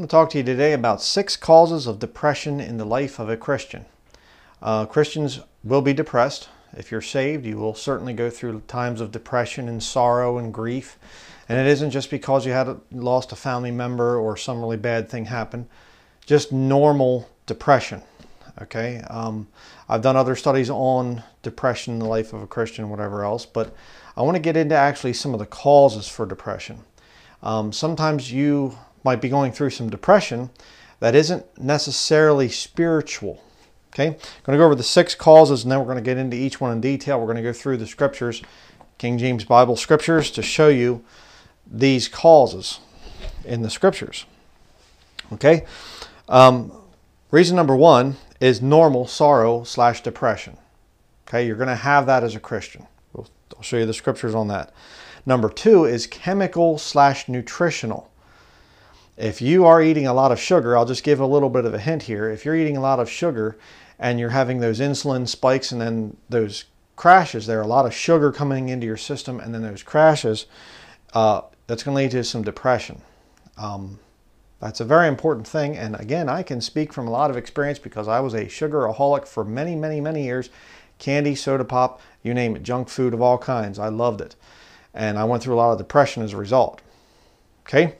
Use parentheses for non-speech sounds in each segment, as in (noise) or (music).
I want to talk to you today about six causes of depression in the life of a Christian. Uh, Christians will be depressed. If you're saved, you will certainly go through times of depression and sorrow and grief. And it isn't just because you had a, lost a family member or some really bad thing happened, just normal depression. Okay, um, I've done other studies on depression in the life of a Christian, whatever else, but I want to get into actually some of the causes for depression. Um, sometimes you might be going through some depression that isn't necessarily spiritual. Okay, I'm going to go over the six causes and then we're going to get into each one in detail. We're going to go through the scriptures, King James Bible scriptures, to show you these causes in the scriptures. Okay, um, reason number one is normal sorrow slash depression. Okay, you're going to have that as a Christian. I'll show you the scriptures on that. Number two is chemical slash nutritional. If you are eating a lot of sugar, I'll just give a little bit of a hint here. If you're eating a lot of sugar and you're having those insulin spikes and then those crashes, there are a lot of sugar coming into your system and then those crashes, uh, that's going to lead to some depression. Um, that's a very important thing. And again, I can speak from a lot of experience because I was a sugaraholic for many, many, many years. Candy, soda pop, you name it, junk food of all kinds. I loved it. And I went through a lot of depression as a result. Okay?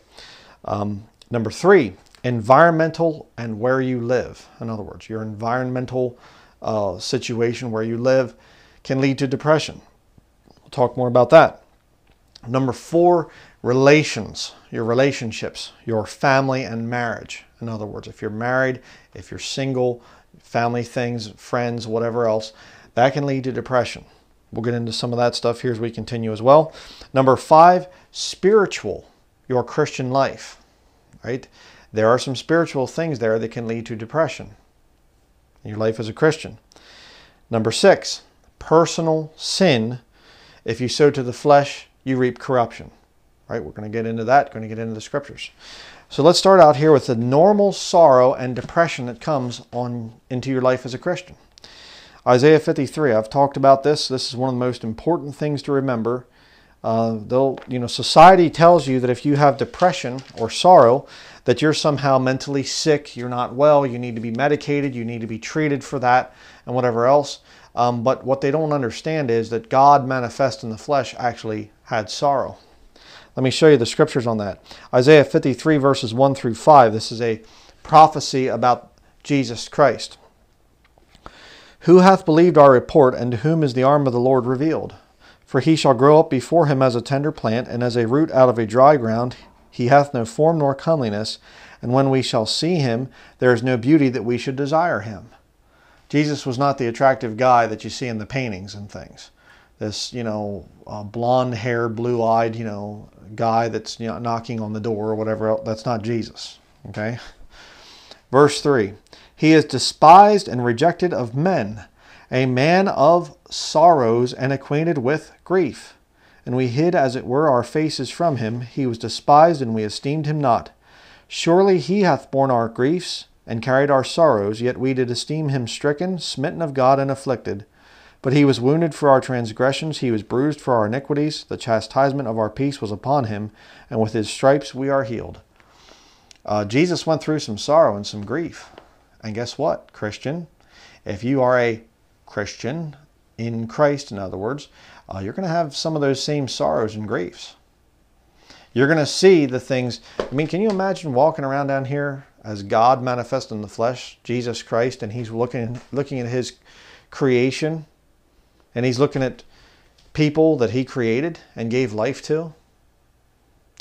Um, Number three, environmental and where you live. In other words, your environmental uh, situation where you live can lead to depression. We'll talk more about that. Number four, relations, your relationships, your family and marriage. In other words, if you're married, if you're single, family things, friends, whatever else, that can lead to depression. We'll get into some of that stuff here as we continue as well. Number five, spiritual, your Christian life right? There are some spiritual things there that can lead to depression in your life as a Christian. Number six, personal sin. If you sow to the flesh, you reap corruption. Right? We're going to get into that, going to get into the scriptures. So let's start out here with the normal sorrow and depression that comes on into your life as a Christian. Isaiah 53, I've talked about this. This is one of the most important things to remember uh, they'll, you know, society tells you that if you have depression or sorrow, that you're somehow mentally sick, you're not well, you need to be medicated, you need to be treated for that, and whatever else. Um, but what they don't understand is that God manifest in the flesh actually had sorrow. Let me show you the scriptures on that. Isaiah 53, verses 1 through 5. This is a prophecy about Jesus Christ. Who hath believed our report, and to whom is the arm of the Lord revealed? For he shall grow up before him as a tender plant, and as a root out of a dry ground. He hath no form nor comeliness, and when we shall see him, there is no beauty that we should desire him. Jesus was not the attractive guy that you see in the paintings and things. This, you know, uh, blonde haired, blue eyed, you know, guy that's you know, knocking on the door or whatever else. That's not Jesus. Okay? Verse 3 He is despised and rejected of men a man of sorrows and acquainted with grief. And we hid, as it were, our faces from him. He was despised, and we esteemed him not. Surely he hath borne our griefs, and carried our sorrows, yet we did esteem him stricken, smitten of God, and afflicted. But he was wounded for our transgressions, he was bruised for our iniquities. The chastisement of our peace was upon him, and with his stripes we are healed. Uh, Jesus went through some sorrow and some grief. And guess what, Christian? If you are a Christian, in Christ, in other words, uh, you're going to have some of those same sorrows and griefs. You're going to see the things. I mean, can you imagine walking around down here as God manifest in the flesh, Jesus Christ, and He's looking looking at His creation, and He's looking at people that He created and gave life to,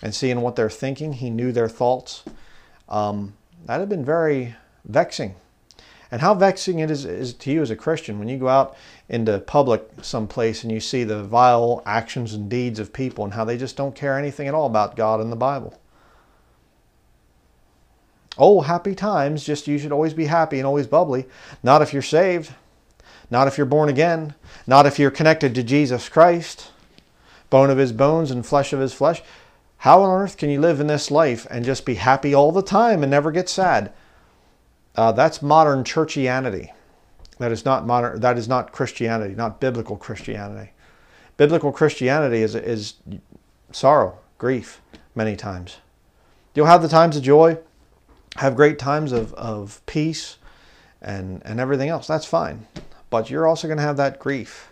and seeing what they're thinking. He knew their thoughts. Um, that had been very vexing and how vexing it is, is to you as a Christian when you go out into public someplace and you see the vile actions and deeds of people and how they just don't care anything at all about God and the Bible. Oh, happy times, just you should always be happy and always bubbly. Not if you're saved, not if you're born again, not if you're connected to Jesus Christ, bone of his bones and flesh of his flesh. How on earth can you live in this life and just be happy all the time and never get sad? Uh, that's modern churchianity. That is not modern. That is not Christianity, not biblical Christianity. Biblical Christianity is is sorrow, grief, many times. You'll have the times of joy. have great times of, of peace and, and everything else. That's fine. But you're also going to have that grief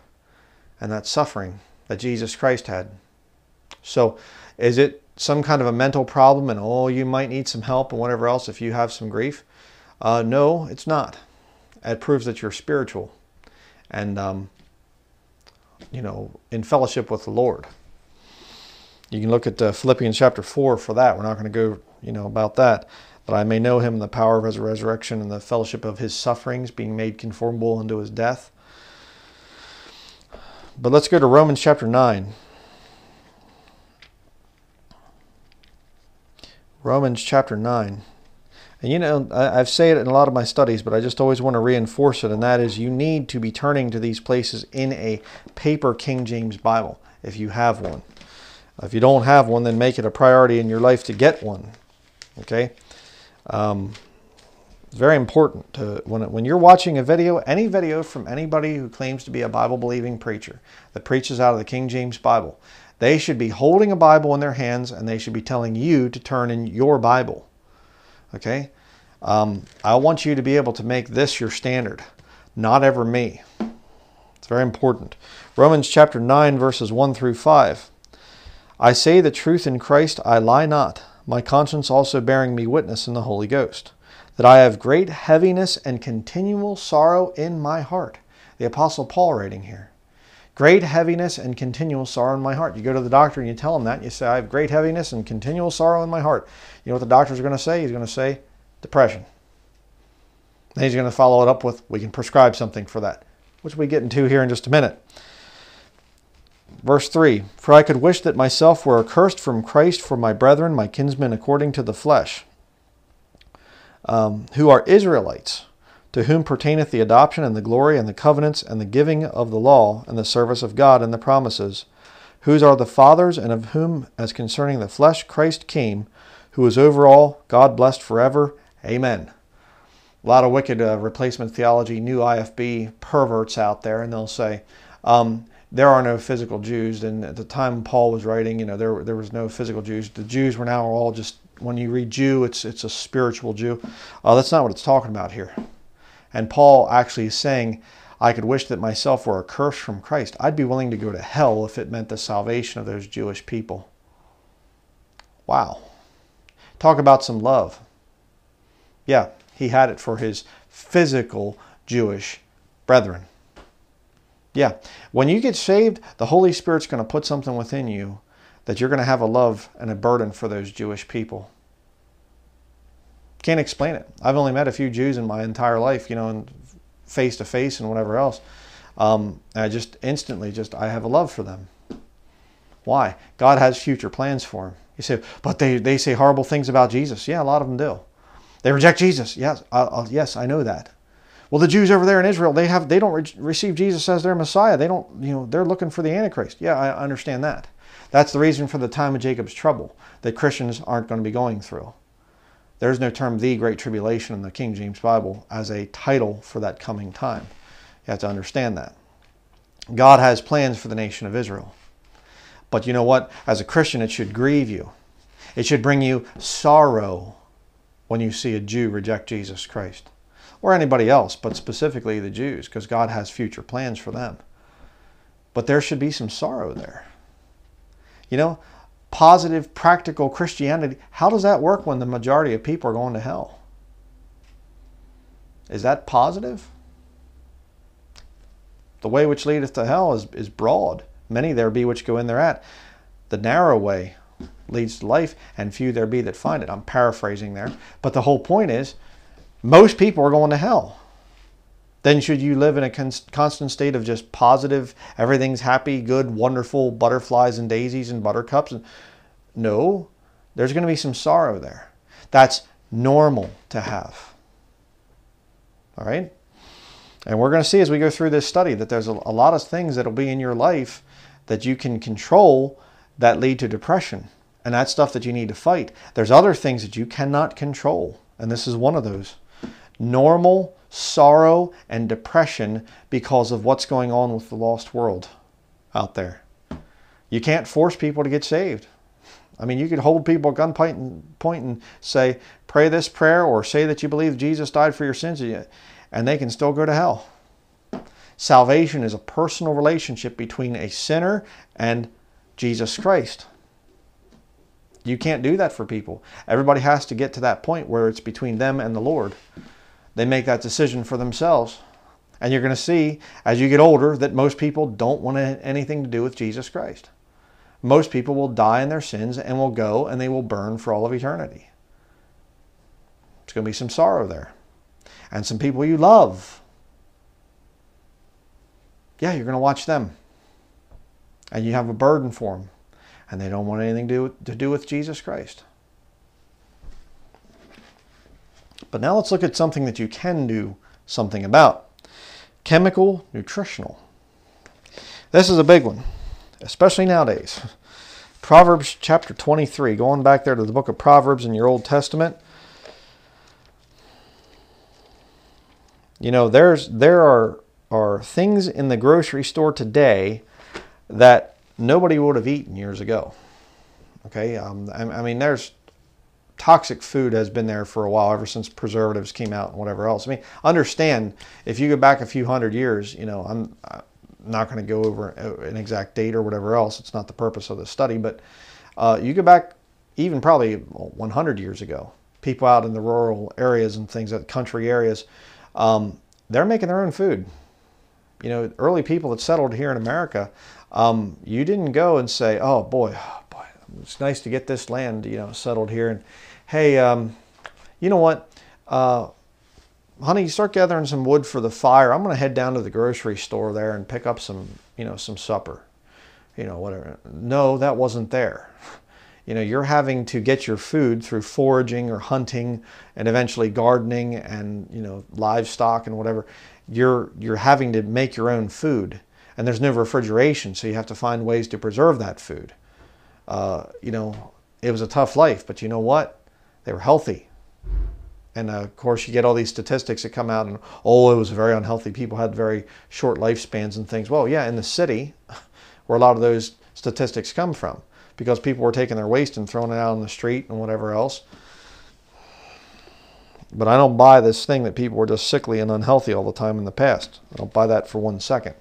and that suffering that Jesus Christ had. So, is it some kind of a mental problem and oh, you might need some help and whatever else if you have some grief? Uh, no, it's not. It proves that you're spiritual and, um, you know, in fellowship with the Lord. You can look at uh, Philippians chapter 4 for that. We're not going to go, you know, about that. That I may know him in the power of his resurrection and the fellowship of his sufferings, being made conformable unto his death. But let's go to Romans chapter 9. Romans chapter 9. And you know, I, have said it in a lot of my studies, but I just always want to reinforce it, and that is you need to be turning to these places in a paper King James Bible if you have one. If you don't have one, then make it a priority in your life to get one. Okay? Um, it's very important to when when you're watching a video, any video from anybody who claims to be a Bible believing preacher that preaches out of the King James Bible, they should be holding a Bible in their hands and they should be telling you to turn in your Bible. Okay? Um, I want you to be able to make this your standard, not ever me. It's very important. Romans chapter 9, verses 1 through 5. I say the truth in Christ, I lie not, my conscience also bearing me witness in the Holy Ghost, that I have great heaviness and continual sorrow in my heart. The Apostle Paul writing here. Great heaviness and continual sorrow in my heart. You go to the doctor and you tell him that, you say, I have great heaviness and continual sorrow in my heart. You know what the doctor's going to say? He's going to say, depression. Then he's going to follow it up with, we can prescribe something for that, which we get into here in just a minute. Verse 3 For I could wish that myself were accursed from Christ for my brethren, my kinsmen according to the flesh, um, who are Israelites, to whom pertaineth the adoption and the glory and the covenants and the giving of the law and the service of God and the promises, whose are the fathers, and of whom, as concerning the flesh, Christ came, who is over all, God blessed forever. Amen. A lot of wicked uh, replacement theology, new IFB perverts out there, and they'll say, um, there are no physical Jews. And at the time Paul was writing, you know, there there was no physical Jews. The Jews were now all just when you read Jew, it's it's a spiritual Jew. Uh, that's not what it's talking about here. And Paul actually is saying, I could wish that myself were a curse from Christ. I'd be willing to go to hell if it meant the salvation of those Jewish people. Wow. Talk about some love. Yeah, he had it for his physical Jewish brethren. Yeah. When you get saved, the Holy Spirit's going to put something within you that you're going to have a love and a burden for those Jewish people. Can't explain it. I've only met a few Jews in my entire life, you know, and face to face and whatever else. Um, I just instantly just I have a love for them. Why? God has future plans for them. You say, but they, they say horrible things about Jesus. Yeah, a lot of them do. They reject Jesus. Yes, uh, yes, I know that. Well, the Jews over there in Israel, they have they don't re- receive Jesus as their Messiah. They don't, you know, they're looking for the Antichrist. Yeah, I understand that. That's the reason for the time of Jacob's trouble that Christians aren't going to be going through. There's no term the Great Tribulation in the King James Bible as a title for that coming time. You have to understand that. God has plans for the nation of Israel. But you know what? As a Christian, it should grieve you. It should bring you sorrow when you see a Jew reject Jesus Christ or anybody else, but specifically the Jews, because God has future plans for them. But there should be some sorrow there. You know, positive, practical Christianity, how does that work when the majority of people are going to hell? Is that positive? The way which leadeth to hell is, is broad. Many there be which go in thereat. The narrow way leads to life, and few there be that find it. I'm paraphrasing there. But the whole point is most people are going to hell. Then should you live in a constant state of just positive, everything's happy, good, wonderful, butterflies and daisies and buttercups? No, there's going to be some sorrow there. That's normal to have. All right? And we're going to see as we go through this study that there's a, lot of things that'll be in your life that you can control that lead to depression. And that's stuff that you need to fight. There's other things that you cannot control. And this is one of those normal sorrow and depression because of what's going on with the lost world out there. You can't force people to get saved. I mean, you could hold people at gunpoint and, point and say, pray this prayer or say that you believe Jesus died for your sins, and they can still go to hell. Salvation is a personal relationship between a sinner and Jesus Christ. You can't do that for people. Everybody has to get to that point where it's between them and the Lord. They make that decision for themselves. And you're going to see as you get older that most people don't want anything to do with Jesus Christ. Most people will die in their sins and will go and they will burn for all of eternity. It's going to be some sorrow there. And some people you love yeah, you're going to watch them. And you have a burden for them. And they don't want anything to do, to do with Jesus Christ. But now let's look at something that you can do something about chemical nutritional. This is a big one, especially nowadays. (laughs) Proverbs chapter 23, going back there to the book of Proverbs in your Old Testament. You know, there's there are are things in the grocery store today that nobody would have eaten years ago. Okay, um, I, I, mean, there's toxic food has been there for a while, ever since preservatives came out and whatever else. I mean, understand if you go back a few hundred years, you know, I'm, I'm not going to go over an exact date or whatever else. It's not the purpose of the study, but uh, you go back even probably 100 years ago, people out in the rural areas and things, at country areas, um, they're making their own food you know, early people that settled here in America, um, you didn't go and say, "Oh boy, oh boy, it's nice to get this land, you know, settled here." And hey, um, you know what, uh, honey, start gathering some wood for the fire. I'm going to head down to the grocery store there and pick up some, you know, some supper, you know, whatever. No, that wasn't there. (laughs) You know, you're having to get your food through foraging or hunting, and eventually gardening and you know livestock and whatever you're you're having to make your own food, and there's no refrigeration, so you have to find ways to preserve that food. Uh, you know, it was a tough life, but you know what? They were healthy. And uh, of course, you get all these statistics that come out, and oh, it was very unhealthy. People had very short lifespans and things. Well, yeah, in the city, (laughs) where a lot of those statistics come from, because people were taking their waste and throwing it out on the street and whatever else. But I don't buy this thing that people were just sickly and unhealthy all the time in the past. I don't buy that for one second.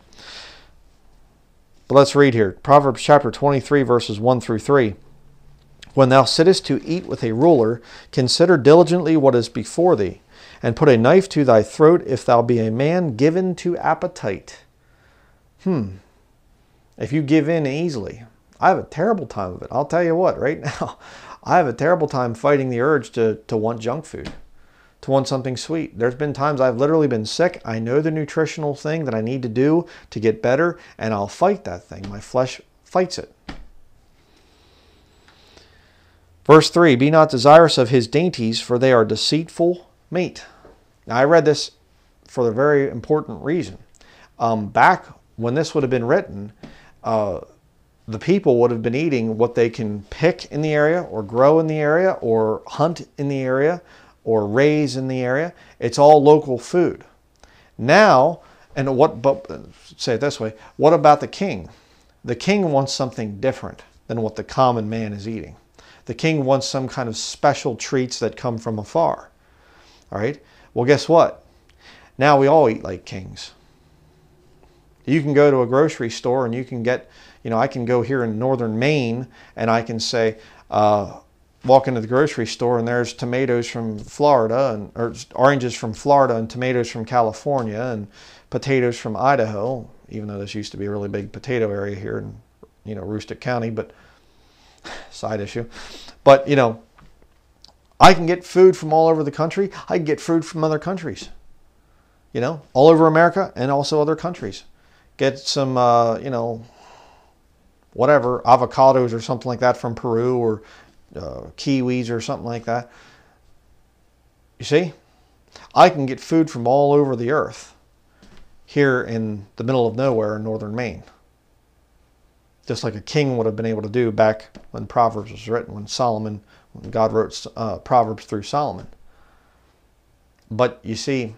But let's read here Proverbs chapter 23, verses 1 through 3. When thou sittest to eat with a ruler, consider diligently what is before thee, and put a knife to thy throat if thou be a man given to appetite. Hmm. If you give in easily, I have a terrible time of it. I'll tell you what, right (laughs) now, I have a terrible time fighting the urge to, to want junk food to want something sweet. There's been times I've literally been sick. I know the nutritional thing that I need to do to get better, and I'll fight that thing. My flesh fights it. Verse 3 Be not desirous of his dainties, for they are deceitful meat. Now, I read this for a very important reason. Um, back when this would have been written, uh, the people would have been eating what they can pick in the area, or grow in the area, or hunt in the area, or raise in the area. It's all local food. Now, and what, but say it this way, what about the king? The king wants something different than what the common man is eating. The king wants some kind of special treats that come from afar. All right? Well, guess what? Now we all eat like kings. You can go to a grocery store and you can get, you know, I can go here in northern Maine and I can say, uh, walk into the grocery store and there's tomatoes from Florida and or oranges from Florida and tomatoes from California and potatoes from Idaho, even though this used to be a really big potato area here in you know Aroostook County, but side issue. But you know, I can get food from all over the country. I can get food from other countries. You know, all over America and also other countries. Get some uh, you know whatever avocados or something like that from Peru or uh, kiwis or something like that. You see, I can get food from all over the earth here in the middle of nowhere in northern Maine. Just like a king would have been able to do back when Proverbs was written, when Solomon, when God wrote uh, Proverbs through Solomon. But you see,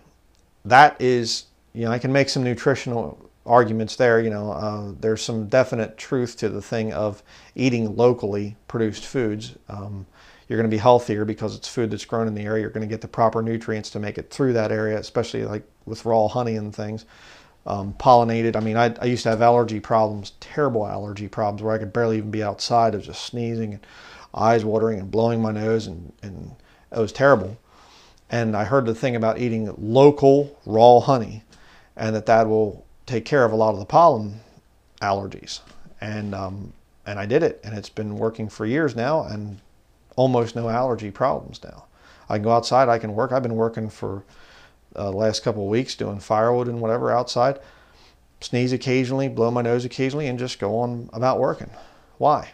that is, you know, I can make some nutritional arguments there. You know, uh, there's some definite truth to the thing of eating locally produced foods. Um, you're going to be healthier because it's food that's grown in the area. You're going to get the proper nutrients to make it through that area, especially like with raw honey and things. Um, pollinated. I mean, I, I, used to have allergy problems, terrible allergy problems, where I could barely even be outside. I was just sneezing and eyes watering and blowing my nose, and, and it was terrible. And I heard the thing about eating local raw honey, and that that will take care of a lot of the pollen allergies. And um, and I did it, and it's been working for years now, and almost no allergy problems now. I can go outside, I can work. I've been working for uh, last couple of weeks doing firewood and whatever outside. Sneeze occasionally, blow my nose occasionally, and just go on about working. Why?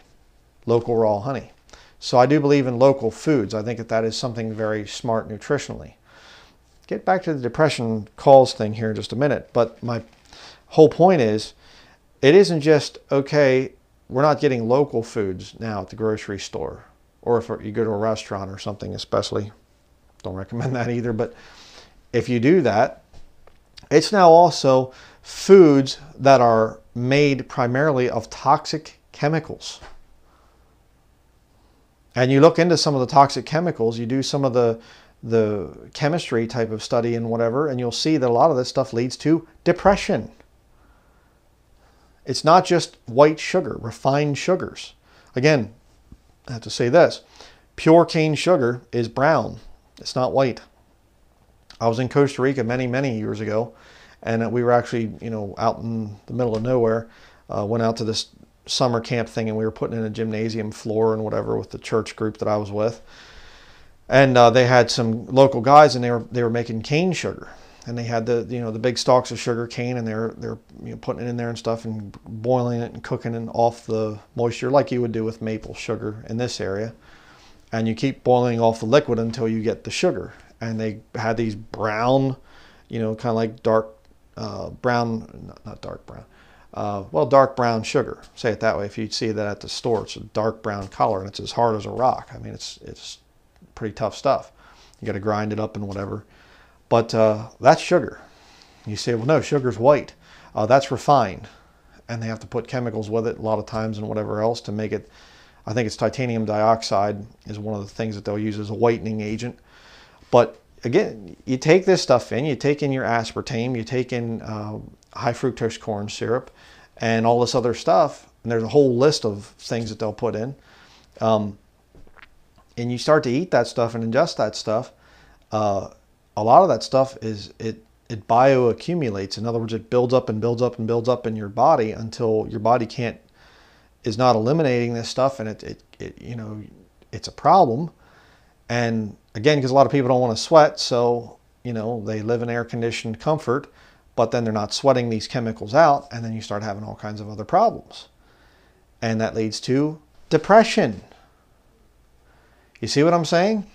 Local raw honey. So I do believe in local foods. I think that that is something very smart nutritionally. Get back to the depression calls thing here in just a minute, but my whole point is it isn't just okay, we're not getting local foods now at the grocery store or if you go to a restaurant or something especially. Don't recommend (laughs) that either, but if you do that, it's now also foods that are made primarily of toxic chemicals and you look into some of the toxic chemicals, you do some of the the chemistry type of study and whatever, and you'll see that a lot of this stuff leads to depression. It's not just white sugar, refined sugars. Again, I have to say this pure cane sugar is brown, it's not white. I was in Costa Rica many, many years ago, and we were actually, you know, out in the middle of nowhere. Uh, went out to this summer camp thing and we were putting in a gymnasium floor and whatever with the church group that I was with. And uh, they had some local guys and they were they were making cane sugar. And they had the you know the big stalks of sugar cane and they're they're you know, putting it in there and stuff and boiling it and cooking it off the moisture like you would do with maple sugar in this area. And you keep boiling off the liquid until you get the sugar. And they had these brown, you know, kind of like dark uh, brown, not, dark brown, uh, well, dark brown sugar. Say it that way. If you see that at the store, it's a dark brown color and it's as hard as a rock. I mean, it's it's pretty tough stuff. You got to grind it up and whatever. But uh, that's sugar. You say, well, no, sugar's white. Uh, that's refined, and they have to put chemicals with it a lot of times and whatever else to make it. I think it's titanium dioxide is one of the things that they'll use as a whitening agent. But again, you take this stuff in, you take in your aspartame, you take in uh, high fructose corn syrup, and all this other stuff. And there's a whole list of things that they'll put in. Um, and you start to eat that stuff and ingest that stuff. Uh, a lot of that stuff is it it bioaccumulates. In other words, it builds up and builds up and builds up in your body until your body can't is not eliminating this stuff, and it, it, it you know it's a problem. And again, because a lot of people don't want to sweat, so you know they live in air conditioned comfort but then they're not sweating these chemicals out, and then you start having all kinds of other problems. And that leads to depression. You see what I'm saying?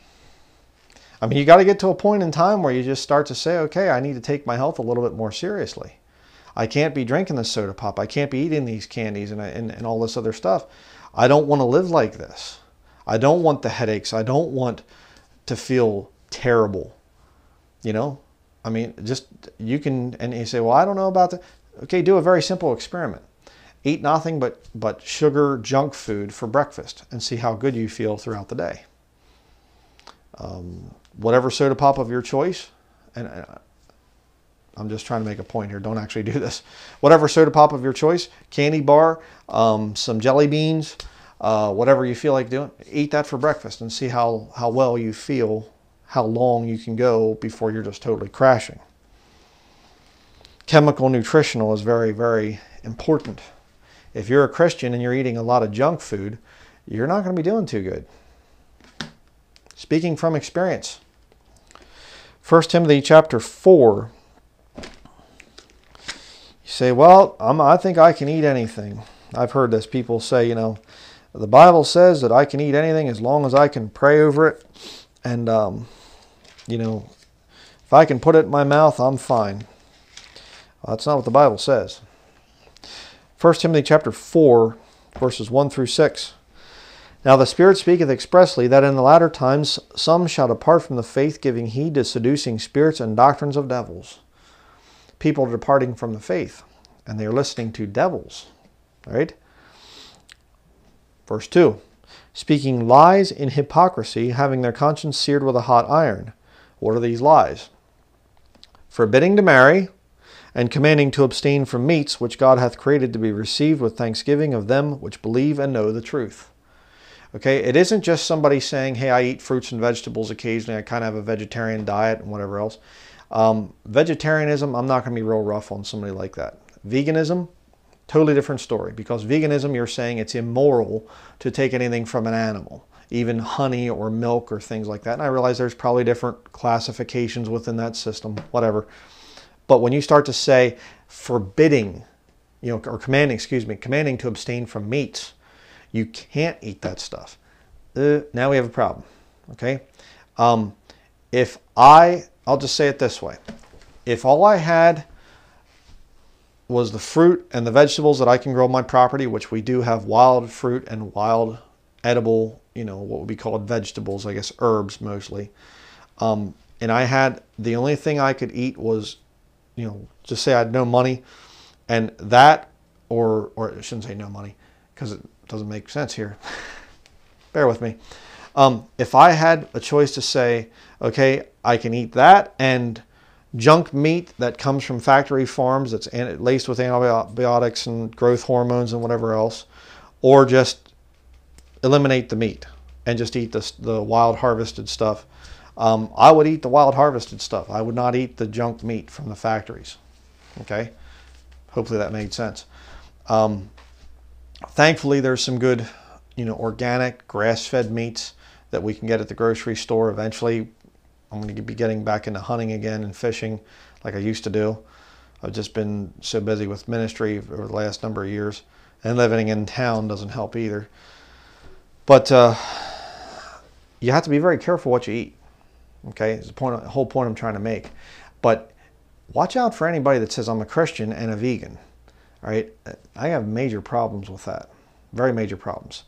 I mean, you got to get to a point in time where you just start to say, okay, I need to take my health a little bit more seriously. I can't be drinking this soda pop. I can't be eating these candies and, and, and all this other stuff. I don't want to live like this. I don't want the headaches. I don't want to feel terrible. You know, I mean, just you can, and you say, well, I don't know about that. Okay, do a very simple experiment. Eat nothing but, but sugar junk food for breakfast and see how good you feel throughout the day. Um, whatever soda pop of your choice, and uh, I'm just trying to make a point here. Don't actually do this. Whatever soda pop of your choice, candy bar, um, some jelly beans, uh, whatever you feel like doing, eat that for breakfast and see how, how well you feel how long you can go before you're just totally crashing. Chemical nutritional is very, very important. If you're a Christian and you're eating a lot of junk food, you're not going to be doing too good. Speaking from experience. 1 Timothy chapter 4. You say, well, I'm, I think I can eat anything. I've heard this. People say, you know, the Bible says that I can eat anything as long as I can pray over it. And um, you know, if I can put it in my mouth, I'm fine. Well, that's not what the Bible says. 1 Timothy chapter 4, verses 1 through 6. Now the Spirit speaketh expressly that in the latter times some shall depart from the faith, giving heed to seducing spirits and doctrines of devils. People are departing from the faith. and they are listening to devils. Right? Verse 2 Speaking lies in hypocrisy, having their conscience seared with a hot iron. What are these lies? Forbidding to marry, and commanding to abstain from meats which God hath created to be received with thanksgiving of them which believe and know the truth. Okay, it isn't just somebody saying, hey, I eat fruits and vegetables occasionally, I kind of have a vegetarian diet and whatever else. Um, vegetarianism, I'm not going to be real rough on somebody like that. Veganism, totally different story because veganism, you're saying it's immoral to take anything from an animal, even honey or milk or things like that. And I realize there's probably different classifications within that system, whatever. But when you start to say forbidding, you know, or commanding, excuse me, commanding to abstain from meats, you can't eat that stuff. Uh, now we have a problem. Okay. Um, if I, I'll just say it this way if all I had was the fruit and the vegetables that I can grow on my property, which we do have wild fruit and wild edible, you know, what would be called vegetables, I guess herbs mostly. Um, and I had the only thing I could eat was, you know, just say I had no money, and that, or or I shouldn't say no money, because it doesn't make sense here. (laughs) Bear with me. Um, if I had a choice to say, okay, I can eat that and junk meat that comes from factory farms that's laced with antibiotics and growth hormones and whatever else, or just eliminate the meat and just eat the, the wild harvested stuff. Um, I would eat the wild harvested stuff. I would not eat the junk meat from the factories. Okay, hopefully that made sense. Um, thankfully, there's some good, you know, organic grass-fed meats that we can get at the grocery store. Eventually, I'm going to be getting back into hunting again and fishing like I used to do. I've just been so busy with ministry over the last number of years, and living in town doesn't help either. But uh, you have to be very careful what you eat. Okay, it's the point, the whole point I'm trying to make. But watch out for anybody that says I'm a Christian and a vegan. All right, I have major problems with that, very major problems.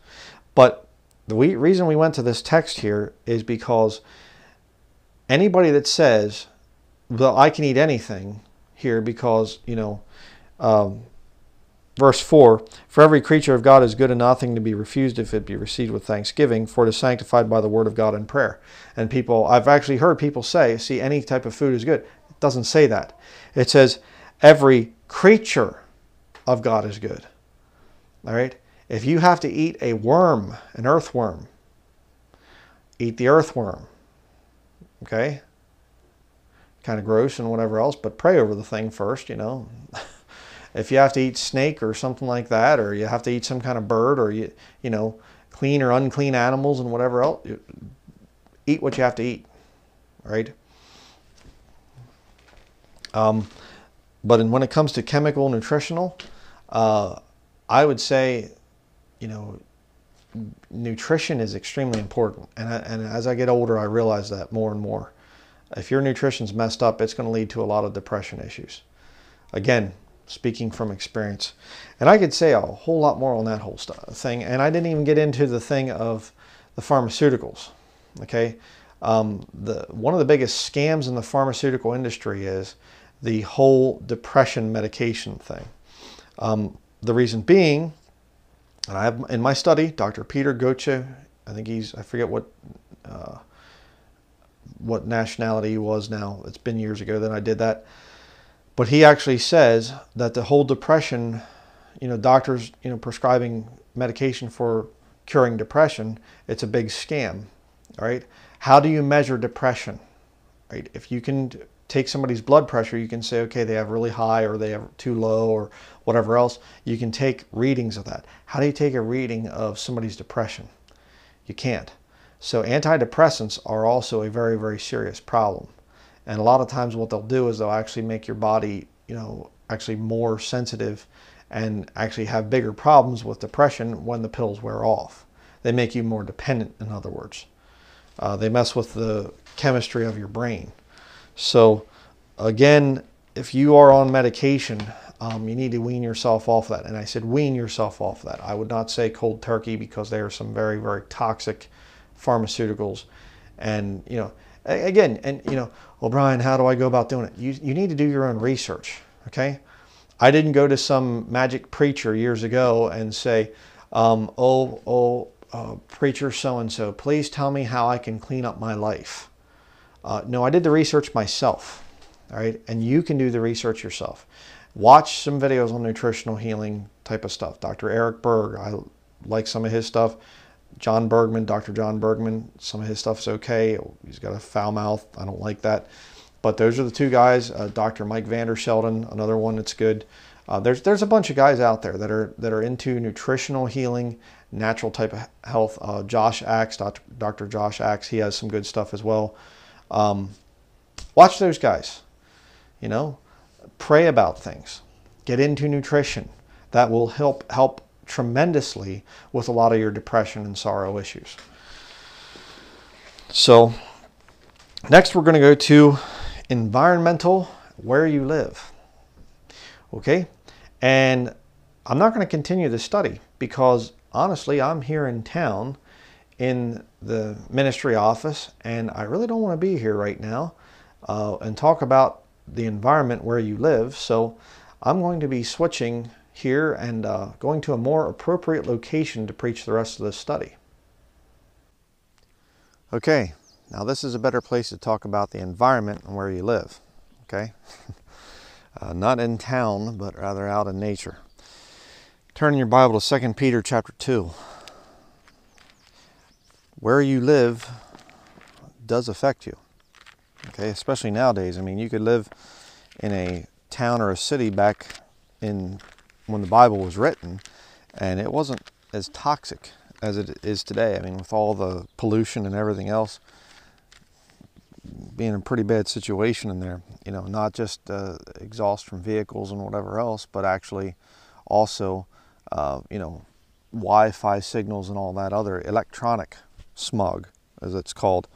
But the reason we went to this text here is because anybody that says, well, I can eat anything here because, you know, um, verse 4 For every creature of God is good and nothing to be refused if it be received with thanksgiving, for it is sanctified by the word of God and prayer. And people, I've actually heard people say, see, any type of food is good. It doesn't say that. It says, every creature of God is good. All right? If you have to eat a worm, an earthworm, eat the earthworm. Okay? Kind of gross and whatever else, but pray over the thing first, you know. (laughs) if you have to eat snake or something like that, or you have to eat some kind of bird, or you, you know, clean or unclean animals and whatever else, eat what you have to eat, right? Um, but in, when it comes to chemical nutritional, uh, I would say, you know, nutrition is extremely important. And, I, and as I get older, I realize that more and more. If your nutrition's messed up, it's going to lead to a lot of depression issues. Again, speaking from experience. And I could say a whole lot more on that whole stuff, thing. And I didn't even get into the thing of the pharmaceuticals. Okay, um, the one of the biggest scams in the pharmaceutical industry is the whole depression medication thing. Um, the reason being and I have in my study, Dr. Peter Gøtzsche, I think he's, I forget what, uh, what nationality he was now. It's been years ago that I did that. But he actually says that the whole depression, you know, doctors, you know, prescribing medication for curing depression, it's a big scam. Right. How do you measure depression? Right. If you can take somebody's blood pressure, you can say, okay, they have really high or they have too low or whatever else. You can take readings of that. How do you take a reading of somebody's depression? You can't. So antidepressants are also a very, very serious problem. And a lot of times what they'll do is they'll actually make your body, you know, actually more sensitive and actually have bigger problems with depression when the pills wear off. They make you more dependent, in other words. Uh, they mess with the chemistry of your brain. So again, if you are on medication, um, you need to wean yourself off that. And I said wean yourself off that. I would not say cold turkey because there are some very, very toxic pharmaceuticals. And, you know, again, and, you know, well, Bryan, how do I go about doing it? You, you need to do your own research, okay? I didn't go to some magic preacher years ago and say, um, "Oh, oh, uh, preacher so and so, please tell me how I can clean up my life." Uh, no, I did the research myself. All right, and you can do the research yourself. Watch some videos on nutritional healing type of stuff. Dr. Eric Berg, I like some of his stuff. John Bergman, Dr. John Bergman, some of his stuff is okay. He's got a foul mouth. I don't like that. But those are the two guys. Uh, Dr. Mike VanDerschelden, another one that's good. Uh, there's there's a bunch of guys out there that are that are into nutritional healing, natural type of health. Uh, Josh Axe, Dr. Dr. Josh Axe, he has some good stuff as well. Um, watch those guys. You know, pray about things. Get into nutrition. That will help help tremendously with a lot of your depression and sorrow issues. So, next we're going to go to environmental, where you live. Okay? And I'm not going to continue the study because honestly, I'm here in town in the ministry office and I really don't want to be here right now uh, and talk about the environment where you live. So I'm going to be switching here and uh, going to a more appropriate location to preach the rest of this study. Okay, now this is a better place to talk about the environment and where you live, okay? (laughs) uh, not in town, but rather out in nature. Turn your Bible to 2 Peter chapter 2. Where you live does affect you, okay? Especially nowadays. I mean, you could live in a town or a city back in when the Bible was written, and it wasn't as toxic as it is today. I mean, with all the pollution and everything else, being in a pretty bad situation in there. You know, not just uh, exhaust from vehicles and whatever else, but actually also, uh, you know, Wi-Fi signals and all that other electronic smog, as it's called.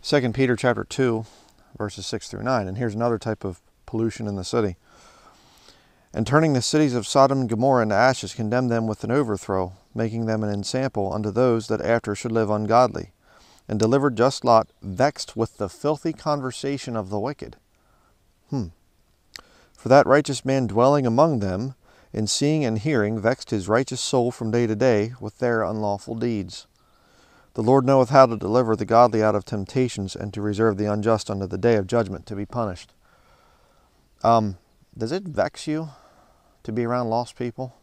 Second Peter chapter two, verses six through nine, and here's another type of pollution in the city. And turning the cities of Sodom and Gomorrah into ashes, condemned them with an overthrow, making them an ensample unto those that after should live ungodly and delivered just Lot, vexed with the filthy conversation of the wicked. Hmm. For that righteous man dwelling among them, in seeing and hearing, vexed his righteous soul from day to day with their unlawful deeds. The Lord knoweth how to deliver the godly out of temptations, and to reserve the unjust unto the day of judgment to be punished. Um, does it vex you to be around lost people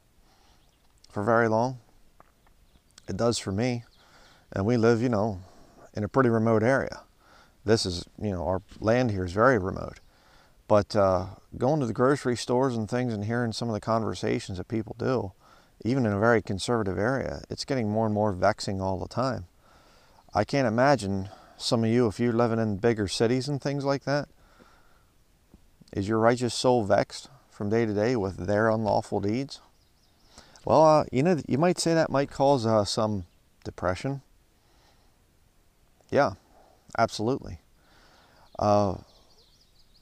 for very long? It does for me. And we live, you know, in a pretty remote area. This is, you know, our land here is very remote. But uh, going to the grocery stores and things and hearing some of the conversations that people do, even in a very conservative area, it's getting more and more vexing all the time. I can't imagine some of you, if you're living in bigger cities and things like that, is your righteous soul vexed from day to day with their unlawful deeds? Well, uh, you know, you might say that might cause uh, some depression, yeah, absolutely. Uh,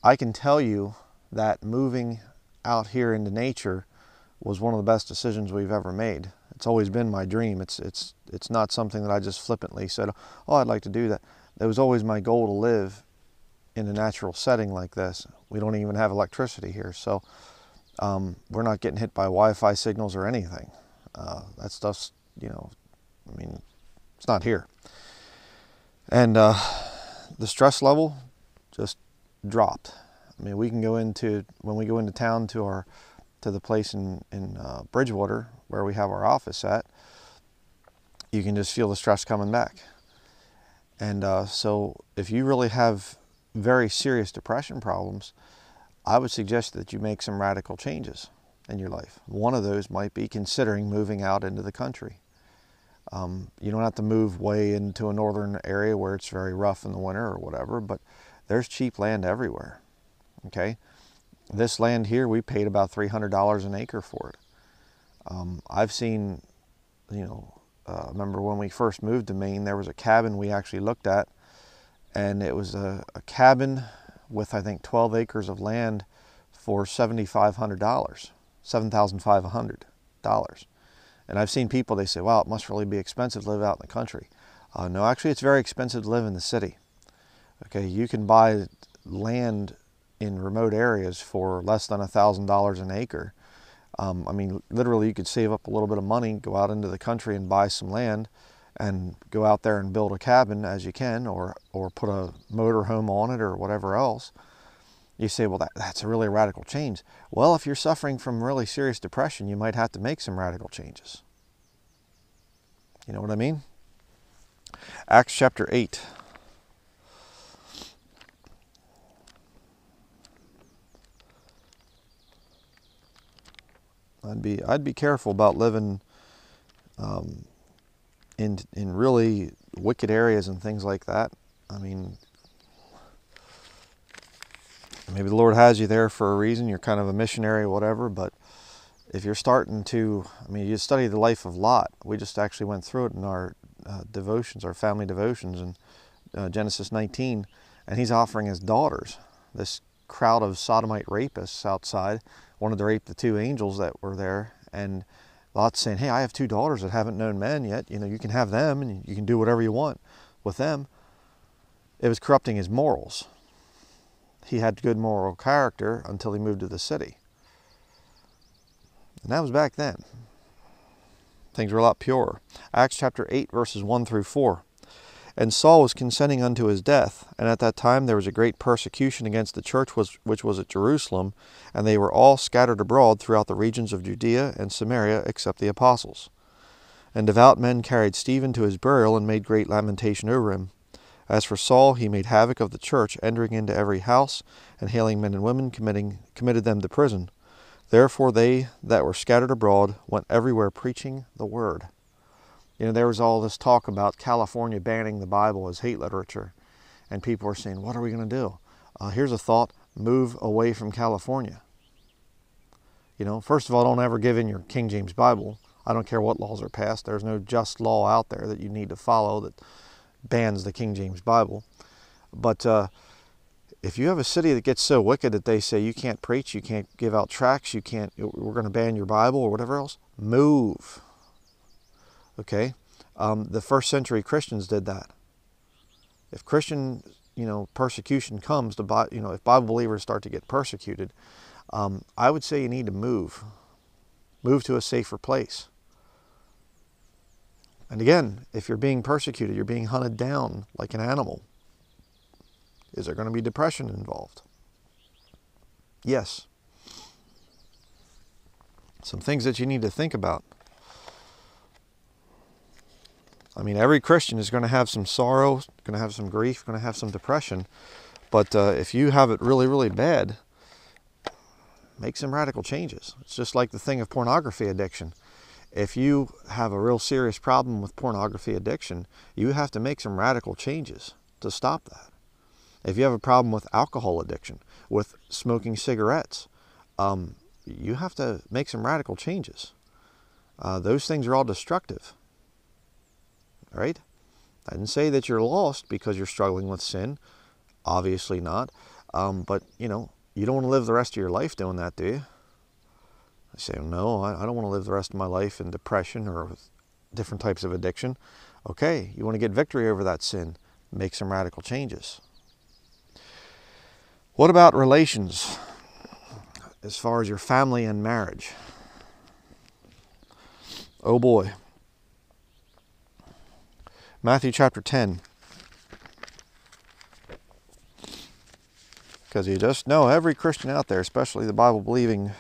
I can tell you that moving out here into nature was one of the best decisions we've ever made. It's always been my dream. It's it's it's not something that I just flippantly said, "Oh, I'd like to do that." It was always my goal to live in a natural setting like this. We don't even have electricity here, so um, we're not getting hit by Wi-Fi signals or anything. Uh, that stuff's, you know, I mean, it's not here and uh, the stress level just dropped. I mean, we can go into when we go into town to our to the place in in uh, Bridgewater where we have our office at. You can just feel the stress coming back, and uh, so if you really have very serious depression problems, I would suggest that you make some radical changes in your life. One of those might be considering moving out into the country. Um, you don't have to move way into a northern area where it's very rough in the winter or whatever, but there's cheap land everywhere. Okay, this land here we paid about three hundred dollars an acre for it. Um, I've seen, you know, uh, remember when we first moved to Maine, there was a cabin we actually looked at, and it was a, a cabin with I think 12 acres of land for $7,500, $7,500. And I've seen people, they say, wow, it must really be expensive to live out in the country. Uh, no, actually, it's very expensive to live in the city. Okay, you can buy land in remote areas for less than a thousand dollars an acre. Um, I mean, literally, you could save up a little bit of money, go out into the country and buy some land, and go out there and build a cabin as you can, or or put a motor home on it, or whatever else. You say, well, that, that's a really radical change. Well, if you're suffering from really serious depression, you might have to make some radical changes. You know what I mean? Acts chapter 8. I'd be I'd be careful about living um, in in really wicked areas and things like that. I mean, maybe the Lord has you there for a reason. You're kind of a missionary or whatever, but if you're starting to, I mean, you study the life of Lot. We just actually went through it in our uh, devotions, our family devotions, in uh, Genesis 19, and he's offering his daughters. This crowd of sodomite rapists outside wanted to rape the two angels that were there, and Lot's saying, "Hey, I have two daughters that haven't known men yet. You know, you can have them, and you can do whatever you want with them." It was corrupting his morals. He had good moral character until he moved to the city. And that was back then. Things were a lot purer. Acts chapter 8, verses 1 through 4. And Saul was consenting unto his death, and at that time there was a great persecution against the church which was at Jerusalem, and they were all scattered abroad throughout the regions of Judea and Samaria, except the apostles. And devout men carried Stephen to his burial, and made great lamentation over him. As for Saul, he made havoc of the church, entering into every house, and hailing men and women, committing, committed them to prison. Therefore they that were scattered abroad went everywhere preaching the word. You know, there was all this talk about California banning the Bible as hate literature. And people are saying, what are we going to do? Uh, here's a thought move away from California. You know, first of all, don't ever give in your King James Bible. I don't care what laws are passed. There's no just law out there that you need to follow that bans the King James Bible. But uh, if you have a city that gets so wicked that they say you can't preach, you can't give out tracts, you can't, we're going to ban your Bible or whatever else, move. Okay? Um, the first century Christians did that. If Christian, you know, persecution comes to, you know, if Bible believers start to get persecuted, um, I would say you need to move. Move to a safer place. And again, if you're being persecuted, you're being hunted down like an animal. Is there going to be depression involved? Yes. Some things that you need to think about. I mean, every Christian is going to have some sorrow, going to have some grief, going to have some depression. But uh, if you have it really, really bad, make some radical changes. It's just like the thing of pornography addiction. If you have a real serious problem with pornography addiction, you have to make some radical changes to stop that. If you have a problem with alcohol addiction, with smoking cigarettes, um, you have to make some radical changes. Uh, those things are all destructive right? I didn't say that you're lost because you're struggling with sin. Obviously not. Um, but, you know, you don't want to live the rest of your life doing that, do you? I say, no, I don't want to live the rest of my life in depression or with different types of addiction. Okay, you want to get victory over that sin. Make some radical changes. What about relations as far as your family and marriage? Oh boy. Matthew chapter 10. Because you just know every Christian out there, especially the Bible believing,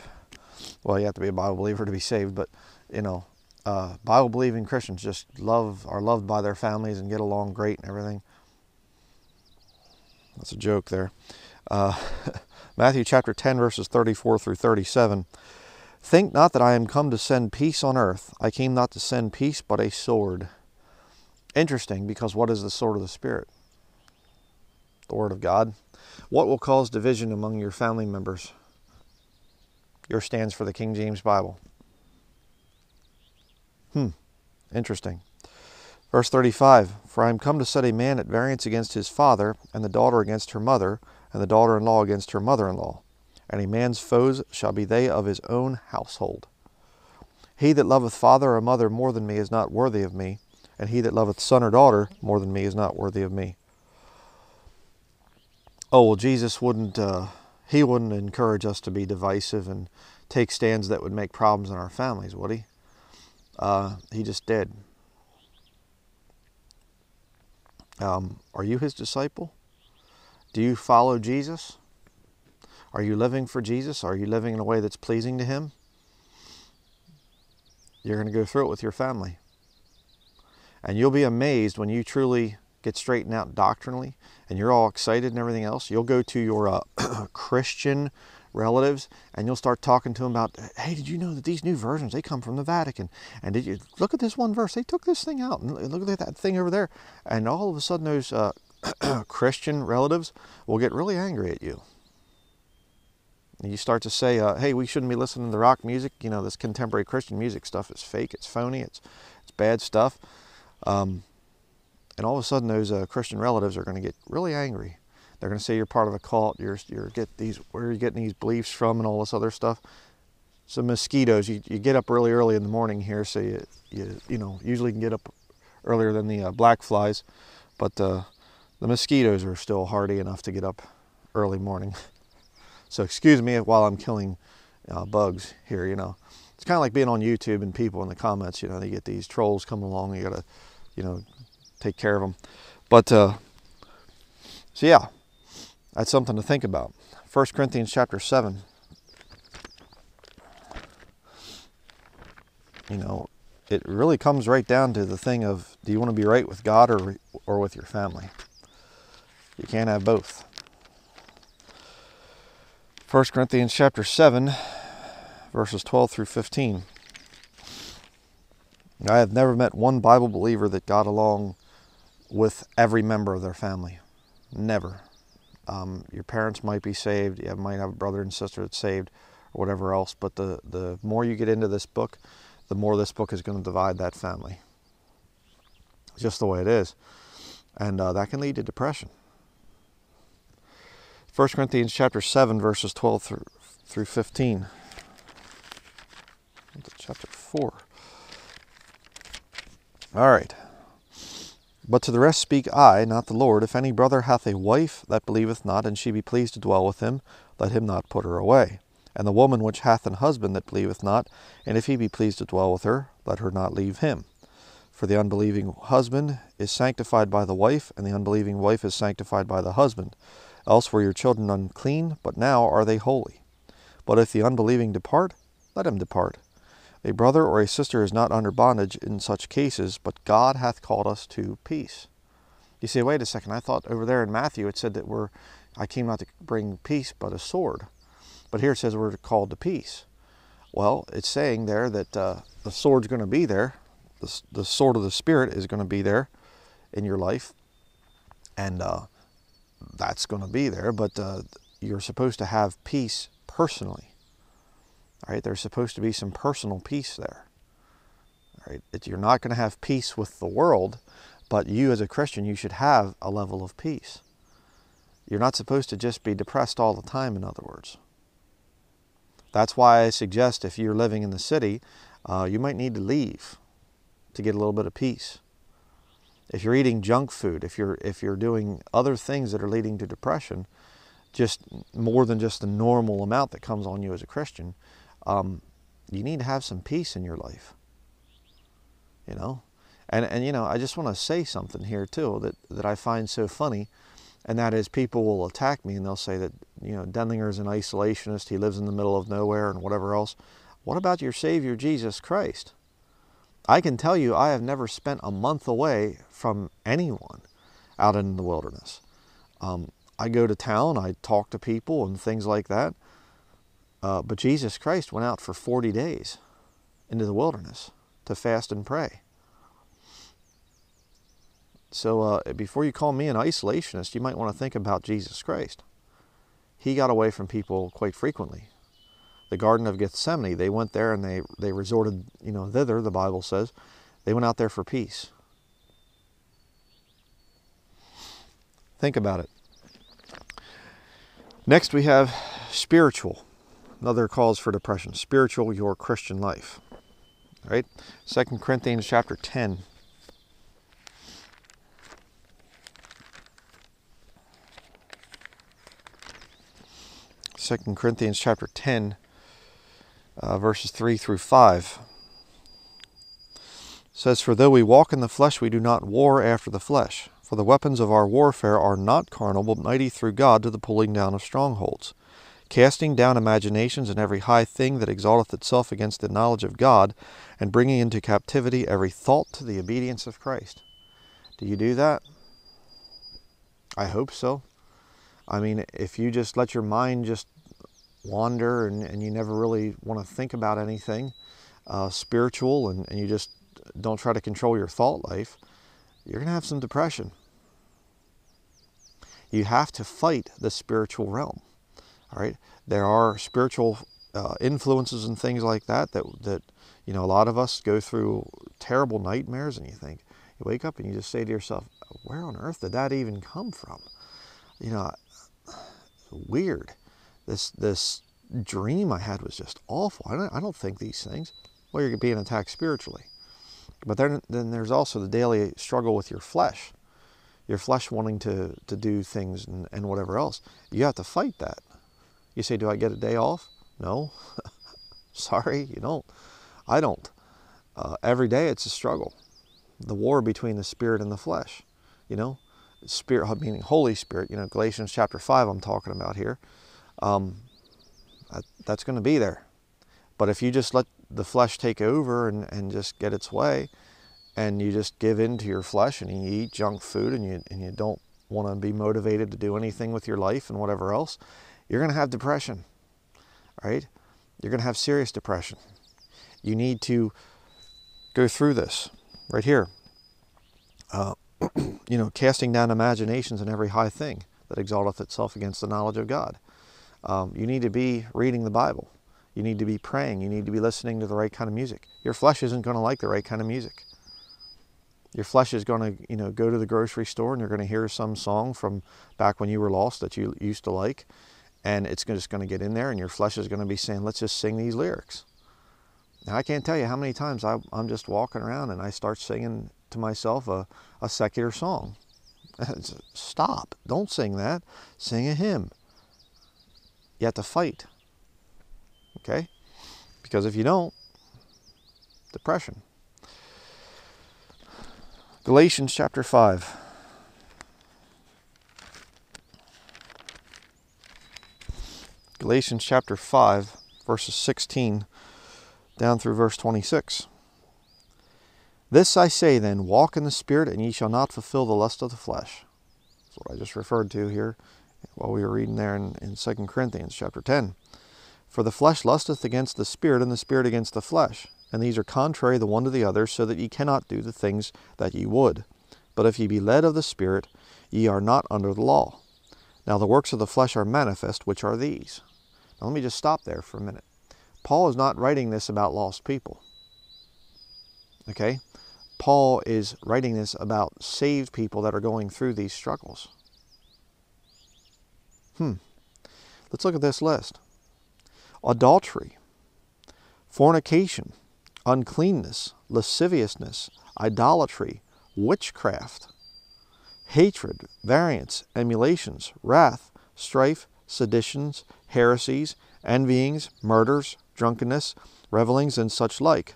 well, you have to be a Bible believer to be saved, but you know, uh, Bible believing Christians just love are loved by their families and get along great and everything. That's a joke there. Uh, (laughs) Matthew chapter 10, verses 34 through 37. Think not that I am come to send peace on earth. I came not to send peace, but a sword. Interesting because what is the sword of the Spirit? The Word of God. What will cause division among your family members? Your stands for the King James Bible. Hmm, interesting. Verse 35 For I am come to set a man at variance against his father, and the daughter against her mother, and the daughter in law against her mother in law. And a man's foes shall be they of his own household. He that loveth father or mother more than me is not worthy of me, and he that loveth son or daughter more than me is not worthy of me. Oh, well, Jesus wouldn't, uh, he wouldn't encourage us to be divisive and take stands that would make problems in our families, would he? Uh, he just did. Um, are you his disciple? Do you follow Jesus? Are you living for Jesus? Are you living in a way that's pleasing to him? You're going to go through it with your family. And you'll be amazed when you truly get straightened out doctrinally and you're all excited and everything else. You'll go to your uh, (clears throat) Christian relatives and you'll start talking to them about hey did you know that these new versions they come from the vatican? And did you look at this one verse they took this thing out and look at that thing over there. And all of a sudden those uh, (clears throat) christian relatives will get really angry at you. And you start to say uh, hey we shouldn't be listening to rock music. You know this contemporary christian music stuff is fake it's phony it's it's bad stuff um, and all of a sudden those uh, christian relatives are going to get really angry they're going to say you're part of a cult. You're you're get these where are you getting these beliefs from and all this other stuff. So mosquitoes. You, you get up really early in the morning here, so you you you know usually can get up earlier than the uh, black flies, but uh, the mosquitoes are still hardy enough to get up early morning. (laughs) so excuse me while I'm killing uh, bugs here. You know, kind of like being on YouTube and people in the comments. You know, they get these trolls coming along. You gotta, you know, take care of them. But uh, so yeah, that's something to think about. 1 Corinthians chapter 7. You know, it really comes right down to the thing of do you want to be right with God or, or with your family? You can't have both. 1 Corinthians chapter 7, verses 12 through 15. I have never met one Bible believer that got along with every member of their family. Never. Um, your parents might be saved. You might have a brother and sister that's saved, or whatever else. But the the more you get into this book, the more this book is going to divide that family. It's just the way it is, and uh, that can lead to depression. 1 Corinthians chapter 7 verses 12 through, through 15. Chapter 4. All right. But to the rest speak I, not the Lord. If any brother hath a wife that believeth not, and she be pleased to dwell with him, let him not put her away. And the woman which hath an husband that believeth not, and if he be pleased to dwell with her, let her not leave him. For the unbelieving husband is sanctified by the wife, and the unbelieving wife is sanctified by the husband. Else were your children unclean, but now are they holy. But if the unbelieving depart, let him depart. A brother or a sister is not under bondage in such cases, but God hath called us to peace. You say, wait a second, I thought over there in Matthew it said that we're, I came not to bring peace but a sword. But here it says we're called to peace. Well, it's saying there that uh, the sword's going to be there. The, the sword of the Spirit is going to be there in your life. And uh, that's going to be there, but uh, you're supposed to have peace personally. All right, there's supposed to be some personal peace there. All right, that you're not going to have peace with the world, but you as a Christian, you should have a level of peace. You're not supposed to just be depressed all the time, in other words. That's why I suggest if you're living in the city, uh, you might need to leave to get a little bit of peace. If you're eating junk food, if you're if you're doing other things that are leading to depression, just more than just the normal amount that comes on you as a Christian, um, you need to have some peace in your life. You know? And, and you know, I just want to say something here too that, that I find so funny, and that is people will attack me and they'll say that, you know, Denlinger's an isolationist, he lives in the middle of nowhere and whatever else. What about your Savior Jesus Christ? I can tell you I have never spent a month away from anyone out in the wilderness. Um, I go to town, I talk to people and things like that. Uh, but Jesus Christ went out for 40 days into the wilderness to fast and pray. So uh, before you call me an isolationist, you might want to think about Jesus Christ. He got away from people quite frequently. The Garden of Gethsemane, they went there and they, they resorted, you know, thither, the Bible says. They went out there for peace. Think about it. Next, we have spiritual another cause for depression. Spiritual your christian life. All right? Second corinthians chapter 10 2 Corinthians chapter 10, uh, verses 3 through 5. It says, For though we walk in the flesh, we do not war after the flesh. For the weapons of our warfare are not carnal, but mighty through God to the pulling down of strongholds, casting down imaginations and every high thing that exalteth itself against the knowledge of God, and bringing into captivity every thought to the obedience of Christ. Do you do that? I hope so. I mean, if you just let your mind just wander and, and you never really want to think about anything uh, spiritual and, and you just don't try to control your thought life, you're going to have some depression. You have to fight the spiritual realm. All right, there are spiritual uh, influences and things like that that that you know a lot of us go through terrible nightmares, and you think you wake up and you just say to yourself, "Where on earth did that even come from?" You know, weird. This this dream I had was just awful. I don't, I don't think these things. Well, you're being attacked spiritually. But then, then there's also the daily struggle with your flesh, your flesh wanting to, to do things and, and whatever else. You have to fight that. You say, Do I get a day off? No. (laughs) Sorry, you don't. I don't. Uh, every day it's a struggle. The war between the spirit and the flesh. You know, spirit meaning Holy Spirit. You know, Galatians chapter five. I'm talking about here. Um, that, that's going to be there. But if you just let the flesh take over and, and just get its way, and you just give in to your flesh and you eat junk food and you, and you don't want to be motivated to do anything with your life and whatever else, you're going to have depression, right? You're going to have serious depression. You need to go through this right here. Uh, (clears throat) you know, casting down imaginations and every high thing that exalteth itself against the knowledge of God. Um, you need to be reading the Bible. You need to be praying. You need to be listening to the right kind of music. Your flesh isn't going to like the right kind of music. Your flesh is going to, you know, go to the grocery store and you're going to hear some song from back when you were lost that you used to like, and it's just going to get in there, and your flesh is going to be saying, "Let's just sing these lyrics." Now I can't tell you how many times I, am just walking around and I start singing to myself a, a secular song. (laughs) Stop! Don't sing that. Sing a hymn. You have to fight. Okay? Because if you don't, depression. Galatians chapter 5. Galatians chapter 5, verses 16 down through verse 26. This I say then, walk in the Spirit, and ye shall not fulfill the lust of the flesh. That's what I just referred to here while we were reading there in, in 2 Corinthians chapter 10. For the flesh lusteth against the Spirit, and the Spirit against the flesh. And these are contrary the one to the other, so that ye cannot do the things that ye would. But if ye be led of the Spirit, ye are not under the law. Now the works of the flesh are manifest, which are these. Now let me just stop there for a minute. Paul is not writing this about lost people. Okay? Paul is writing this about saved people that are going through these struggles. Hmm. Let's look at this list adultery, fornication, uncleanness, lasciviousness, idolatry, witchcraft, hatred, variance, emulations, wrath, strife, seditions, heresies, envyings, murders, drunkenness, revelings, and such like,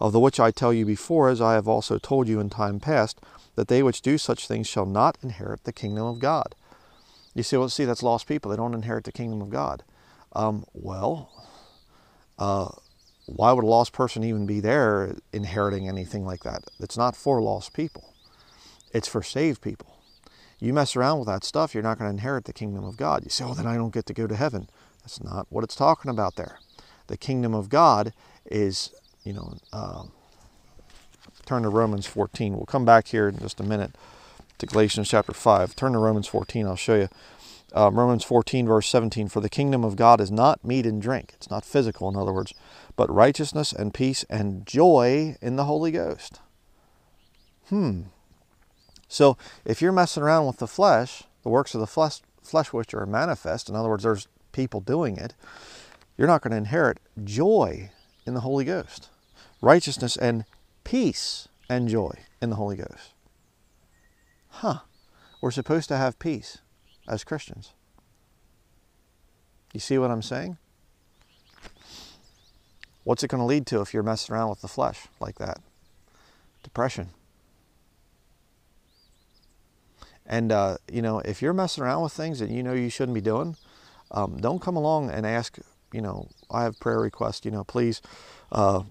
of the which I tell you before, as I have also told you in time past, that they which do such things shall not inherit the kingdom of God. You see, well, see, that's lost people. They don't inherit the kingdom of God. Um, well, uh, why would a lost person even be there inheriting anything like that? It's not for lost people. It's for saved people. You mess around with that stuff, you're not going to inherit the kingdom of God. You say, oh, then I don't get to go to heaven. That's not what it's talking about there. The kingdom of God is, you know, uh, turn to Romans 14. We'll come back here in just a minute to Galatians chapter 5. Turn to Romans 14, I'll show you. Um, Romans 14, verse 17 For the kingdom of God is not meat and drink, it's not physical, in other words, but righteousness and peace and joy in the Holy Ghost. Hmm. So if you're messing around with the flesh, the works of the flesh, flesh which are manifest, in other words, there's people doing it, you're not going to inherit joy in the Holy Ghost, righteousness and peace and joy in the Holy Ghost. Huh. We're supposed to have peace as Christians. You see what I'm saying? What's it going to lead to if you're messing around with the flesh like that? Depression. And, uh, you know, if you're messing around with things that you know you shouldn't be doing, um, don't come along and ask, you know, I have prayer requests, you know, please uh,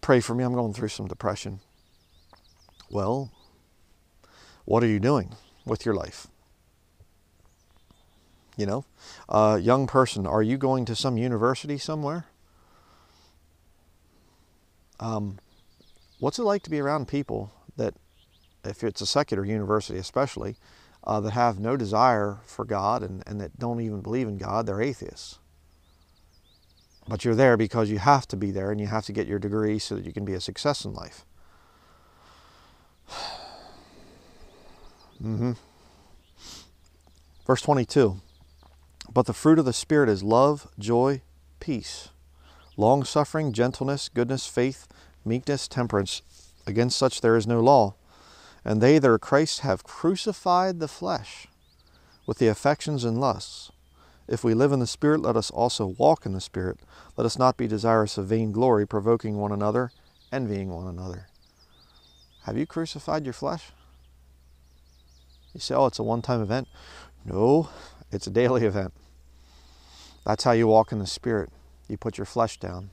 pray for me. I'm going through some depression. Well, what are you doing with your life? You know, uh, young person, are you going to some university somewhere? Um, what's it like to be around people that, if it's a secular university especially, uh, that have no desire for God and, and that don't even believe in God, they're atheists. But you're there because you have to be there and you have to get your degree so that you can be a success in life. (sighs) mm-hmm. Verse 22 But the fruit of the Spirit is love, joy, peace, long suffering, gentleness, goodness, faith, meekness, temperance. Against such there is no law. And they that are Christ have crucified the flesh with the affections and lusts. If we live in the Spirit, let us also walk in the Spirit. Let us not be desirous of vain glory, provoking one another, envying one another. Have you crucified your flesh? You say, oh, it's a one time event. No, it's a daily (laughs) event. That's how you walk in the Spirit. You put your flesh down.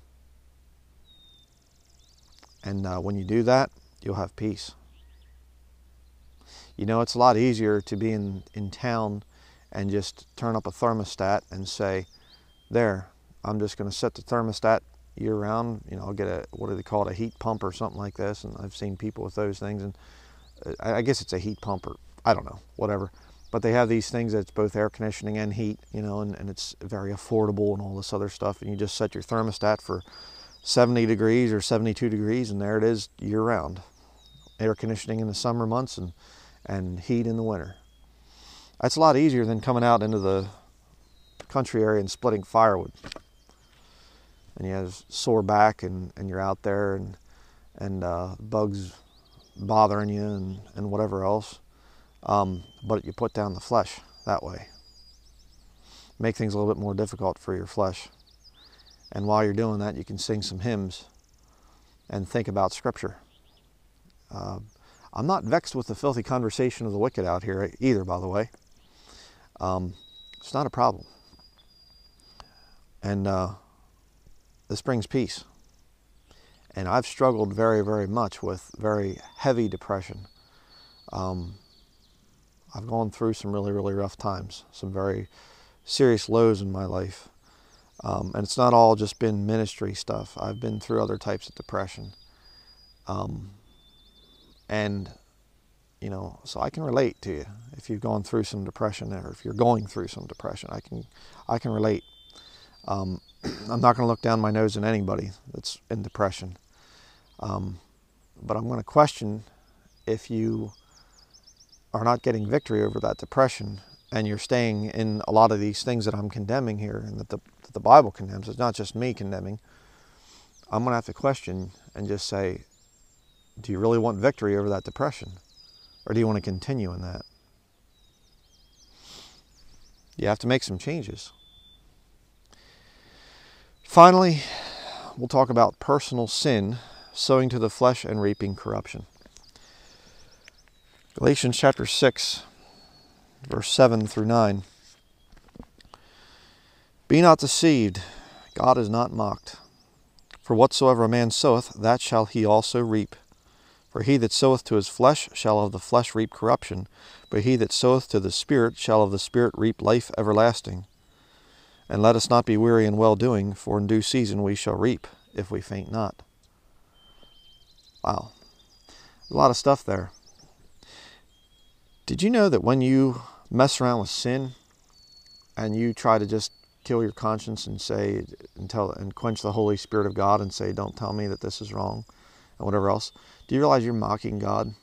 And uh, when you do that, you'll have peace. You know, it's a lot easier to be in, in town and just turn up a thermostat and say, there, I'm just going to set the thermostat year round. You know, I'll get a, what do they call it, a heat pump or something like this. And I've seen people with those things. And uh, I guess it's a heat pump or I don't know, whatever. But they have these things that's both air conditioning and heat, you know, and, and it's very affordable and all this other stuff. And you just set your thermostat for 70 degrees or 72 degrees, and there it is year round. Air conditioning in the summer months and, and heat in the winter. That's a lot easier than coming out into the country area and splitting firewood. And you have sore back and, and you're out there and, and uh, bugs bothering you and, and whatever else. Um, but you put down the flesh that way. Make things a little bit more difficult for your flesh. And while you're doing that, you can sing some hymns and think about Scripture. Uh, I'm not vexed with the filthy conversation of the wicked out here either, by the way. Um, it's not a problem. And uh, this brings peace. And I've struggled very, very much with very heavy depression. Um, I've gone through some really, really rough times, some very serious lows in my life. Um, and it's not all just been ministry stuff. I've been through other types of depression. Um, and, you know, so I can relate to you if you've gone through some depression or if you're going through some depression. I can, I can relate. Um, (clears throat) I'm not going to look down my nose at anybody that's in depression. Um, but I'm going to question if you are not getting victory over that depression and you're staying in a lot of these things that I'm condemning here and that the, that the Bible condemns, it's not just me condemning, I'm going to have to question and just say, do you really want victory over that depression? Or do you want to continue in that? You have to make some changes. Finally, we'll talk about personal sin, sowing to the flesh and reaping corruption. Galatians chapter 6, verse 7 through 9. Be not deceived, God is not mocked. For whatsoever a man soweth, that shall he also reap. For he that soweth to his flesh shall of the flesh reap corruption, but he that soweth to the Spirit shall of the Spirit reap life everlasting. And let us not be weary in well doing, for in due season we shall reap, if we faint not. Wow. A lot of stuff there. Did you know that when you mess around with sin and you try to just kill your conscience and say and tell and quench the Holy Spirit of God and say, Don't tell me that this is wrong and whatever else, do you realize you're mocking God?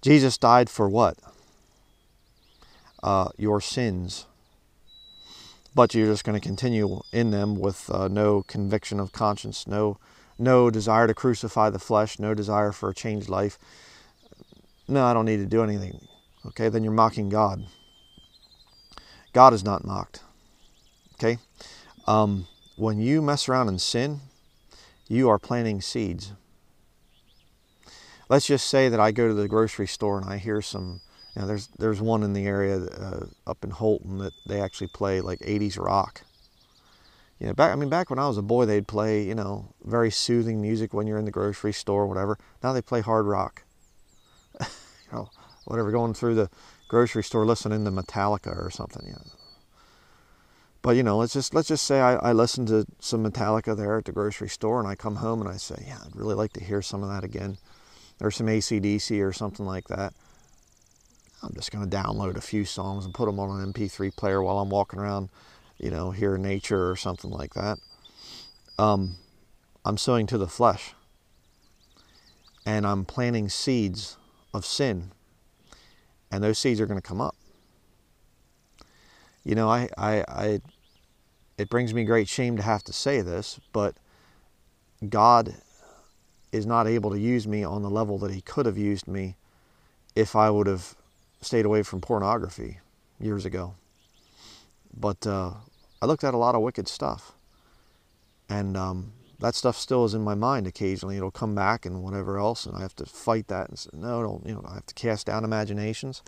Jesus died for what? Uh, your sins. But you're just going to continue in them with uh, no conviction of conscience, no, no desire to crucify the flesh, no desire for a changed life no, I don't need to do anything. Okay, then you're mocking God. God is not mocked. Okay? Um, when you mess around and sin, you are planting seeds. Let's just say that I go to the grocery store and I hear some, you know, there's, there's one in the area uh, up in Houlton that they actually play like 80s rock. You know, back, I mean, back when I was a boy, they'd play, you know, very soothing music when you're in the grocery store, or whatever. Now they play hard rock. (laughs) you know, whatever, going through the grocery store listening to Metallica or something, you know. But you know, let's just let's just say I, I listen to some Metallica there at the grocery store, and I come home and I say, yeah, I'd really like to hear some of that again, or some AC/DC or something like that. I'm just going to download a few songs and put them on an MP3 player while I'm walking around, you know, here in nature or something like that. Um, I'm sowing to the flesh, and I'm planting seeds of sin, and those seeds are going to come up you know, I, I, I, it brings me great shame to have to say this, but God is not able to use me on the level that He could have used me if I would have stayed away from pornography years ago. But uh, I looked at a lot of wicked stuff, and um, that stuff still is in my mind occasionally. It'll come back and whatever else, and I have to fight that and say, no, don't, you know, I have to cast down imaginations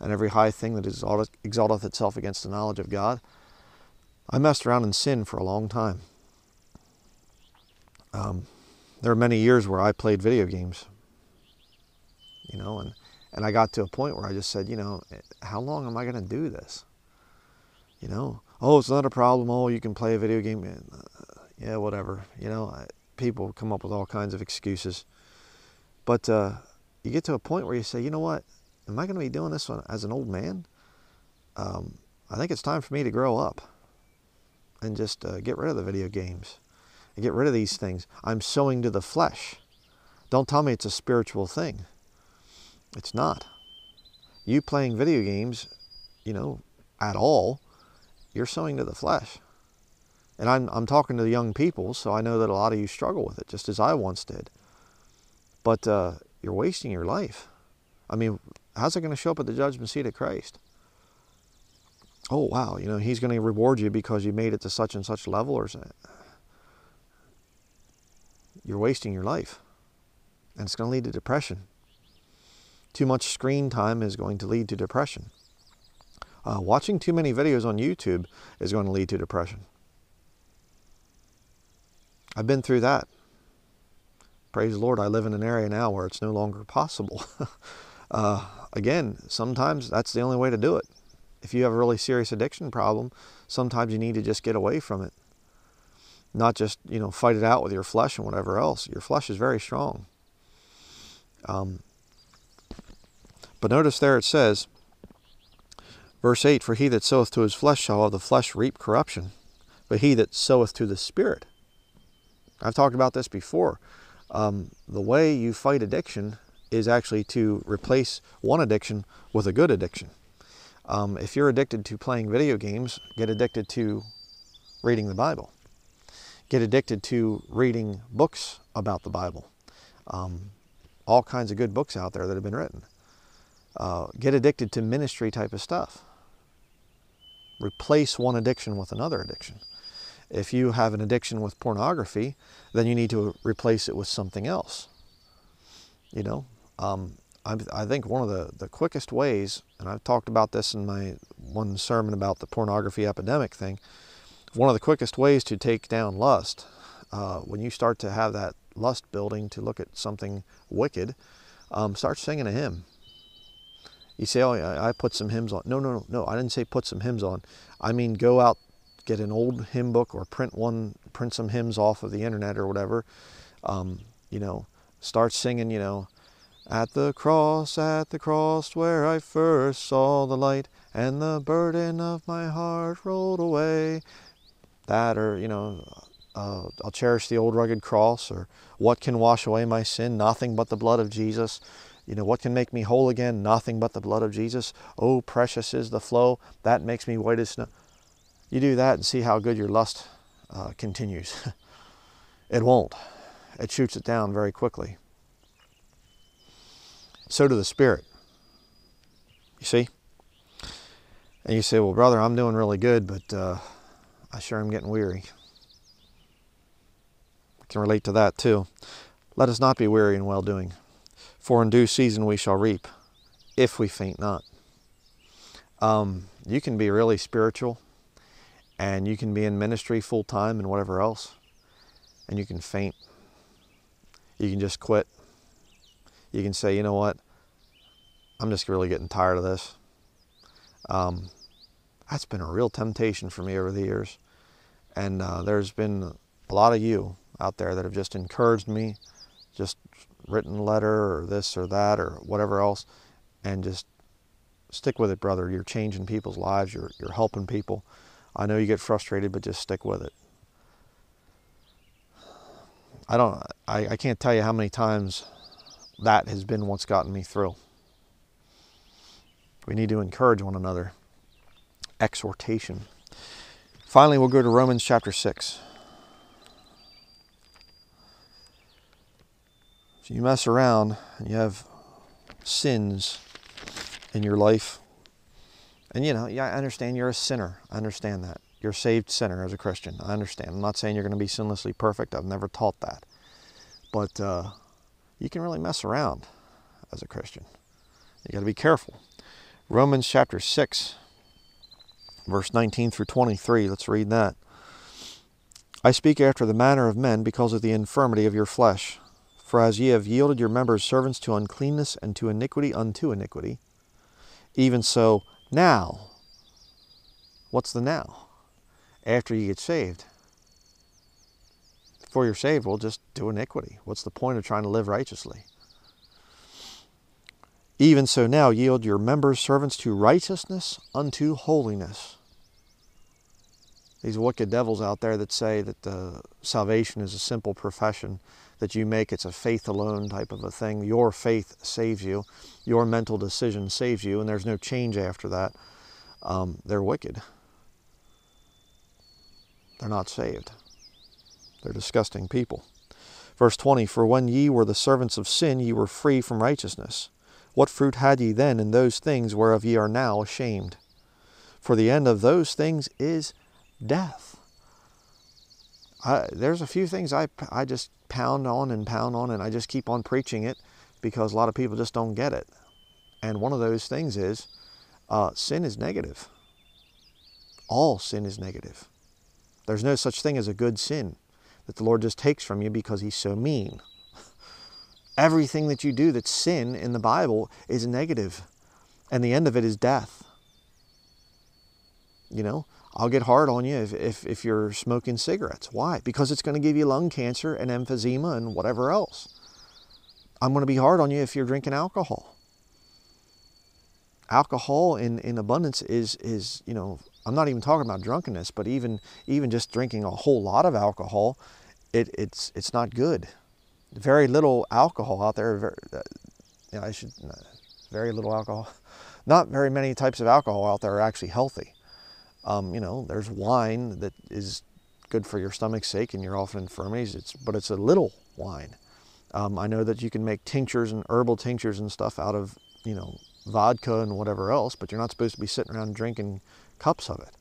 and every high thing that exalteth itself against the knowledge of God. I messed around in sin for a long time. Um, there are many years where I played video games, you know, and, and I got to a point where I just said, you know, how long am I going to do this? You know, oh, it's not a problem. Oh, you can play a video game. Uh, yeah, whatever. You know, I, people come up with all kinds of excuses. But uh, you get to a point where you say, you know what? am I going to be doing this as an old man? Um, I think it's time for me to grow up and just uh, get rid of the video games and get rid of these things. I'm sowing to the flesh. Don't tell me it's a spiritual thing. It's not. You playing video games, you know, at all, you're sowing to the flesh. And I'm, I'm talking to the young people, so I know that a lot of you struggle with it, just as I once did. But uh, you're wasting your life. I mean, how's it going to show up at the judgment seat of Christ? Oh, wow, you know, he's going to reward you because you made it to such and such level or something. You're wasting your life. And it's going to lead to depression. Too much screen time is going to lead to depression. Uh, watching too many videos on YouTube is going to lead to depression. I've been through that. Praise the Lord, I live in an area now where it's no longer possible. (laughs) uh, again, sometimes that's the only way to do it. If you have a really serious addiction problem, sometimes you need to just get away from it. Not just, you know, fight it out with your flesh and whatever else. Your flesh is very strong. Um, but notice there it says, verse 8 For he that soweth to his flesh shall of the flesh reap corruption, but he that soweth to the Spirit. I've talked about this before. Um, the way you fight addiction is actually to replace one addiction with a good addiction. Um, if you're addicted to playing video games, get addicted to reading the Bible. Get addicted to reading books about the Bible. Um, all kinds of good books out there that have been written. Uh, get addicted to ministry type of stuff. Replace one addiction with another addiction. If you have an addiction with pornography, then you need to replace it with something else. You know, um, I, I think one of the, the quickest ways, and I've talked about this in my one sermon about the pornography epidemic thing, one of the quickest ways to take down lust, uh, when you start to have that lust building to look at something wicked, um, start singing a hymn. You say, oh, I put some hymns on. No, no, no, no. I didn't say put some hymns on. I mean, go out, get an old hymn book or print one, print some hymns off of the internet or whatever. Um, you know, start singing, you know, at the cross, at the cross where I first saw the light and the burden of my heart rolled away. That or, you know, uh, I'll cherish the old rugged cross or what can wash away my sin? Nothing but the blood of Jesus. You know, what can make me whole again? Nothing but the blood of Jesus. Oh, precious is the flow. That makes me white as snow. You do that and see how good your lust uh, continues. (laughs) it won't. It shoots it down very quickly so do the Spirit. You see? And you say, well, brother, I'm doing really good, but uh, I sure am getting weary. I can relate to that too. Let us not be weary in well doing, for in due season we shall reap, if we faint not. Um, you can be really spiritual and you can be in ministry full time and whatever else, and you can faint. You can just quit. You can say, you know what? I'm just really getting tired of this. Um, that's been a real temptation for me over the years. And uh, there's been a lot of you out there that have just encouraged me, just written a letter or this or that or whatever else, and just stick with it, brother. You're changing people's lives. You're you're helping people. I know you get frustrated, but just stick with it. I don't. I, I can't tell you how many times that has been what's gotten me through. We need to encourage one another. Exhortation. Finally, we'll go to Romans chapter 6. So you mess around and you have sins in your life. And you know, yeah, I understand you're a sinner. I understand that. You're a saved sinner as a Christian. I understand. I'm not saying you're going to be sinlessly perfect. I've never taught that. But uh, you can really mess around as a Christian. You got to be careful. Romans chapter 6, verse 19 through 23. Let's read that. I speak after the manner of men because of the infirmity of your flesh. For as ye have yielded your members servants to uncleanness and to iniquity unto iniquity, even so now. What's the now? After you get saved. Before you're saved, well, just do iniquity. What's the point of trying to live righteously? Even so now yield your members servants to righteousness unto holiness these wicked devils out there that say that uh, salvation is a simple profession that you make. It's a faith alone type of a thing. Your faith saves you. Your mental decision saves you, and there's no change after that. Um, they're wicked. They're not saved. They're disgusting people. Verse 20 For when ye were the servants of sin, ye were free from righteousness. What fruit had ye then in those things whereof ye are now ashamed? For the end of those things is death. I, there's a few things I, I just pound on and pound on, and I just keep on preaching it because a lot of people just don't get it. And one of those things is uh, sin is negative. All sin is negative. There's no such thing as a good sin that the Lord just takes from you because He's so mean. (laughs) Everything that you do that's sin in the Bible is negative, and the end of it is death. You know, I'll get hard on you if, if, if you're smoking cigarettes. Why? Because it's going to give you lung cancer and emphysema and whatever else. I'm going to be hard on you if you're drinking alcohol. Alcohol in, in abundance is, is, you know, I'm not even talking about drunkenness, but even, even just drinking a whole lot of alcohol, it, it's, it's not good. Very little alcohol out there. Very, uh, I should, uh, very little alcohol. (laughs) Not very many types of alcohol out there are actually healthy. Um, you know, there's wine that is good for your stomach's sake and your often infirmities. It's but it's a little wine. Um, I know that you can make tinctures and herbal tinctures and stuff out of you know vodka and whatever else, but you're not supposed to be sitting around drinking cups of it.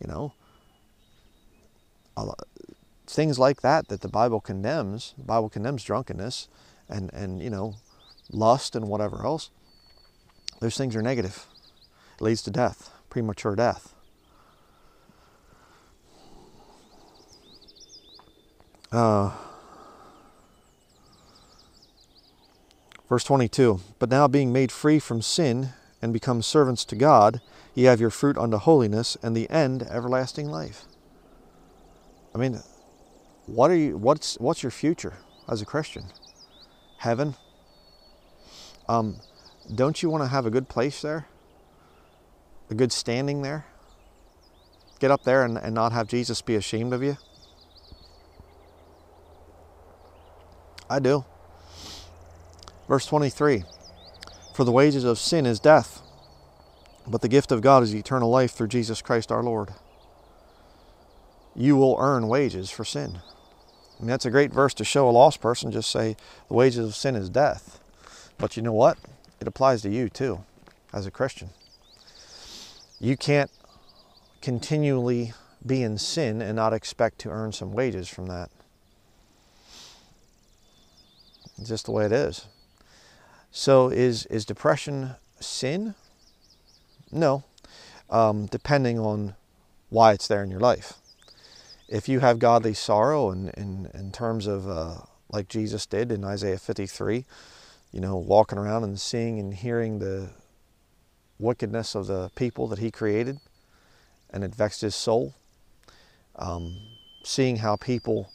You know, things like that that the Bible condemns. The Bible condemns drunkenness and and you know lust and whatever else. Those things are negative. It leads to death, premature death. Uh, verse 22 But now, being made free from sin and become servants to God, ye have your fruit unto holiness, and the end everlasting life. I mean, what are you? What's what's your future as a Christian? Heaven. Um, don't you want to have a good place there? A good standing there? Get up there and, and not have Jesus be ashamed of you? I do. Verse 23 For the wages of sin is death, but the gift of God is eternal life through Jesus Christ our Lord. You will earn wages for sin. I mean, that's a great verse to show a lost person. Just say, the wages of sin is death. But you know what? It applies to you too, as a Christian. You can't continually be in sin and not expect to earn some wages from that. It's just the way it is. So is is depression sin? No, um, depending on why it's there in your life. If you have godly sorrow in, in, in terms of uh, like Jesus did in Isaiah 53, you know, walking around and seeing and hearing the wickedness of the people that he created, and it vexed his soul. Um, seeing how people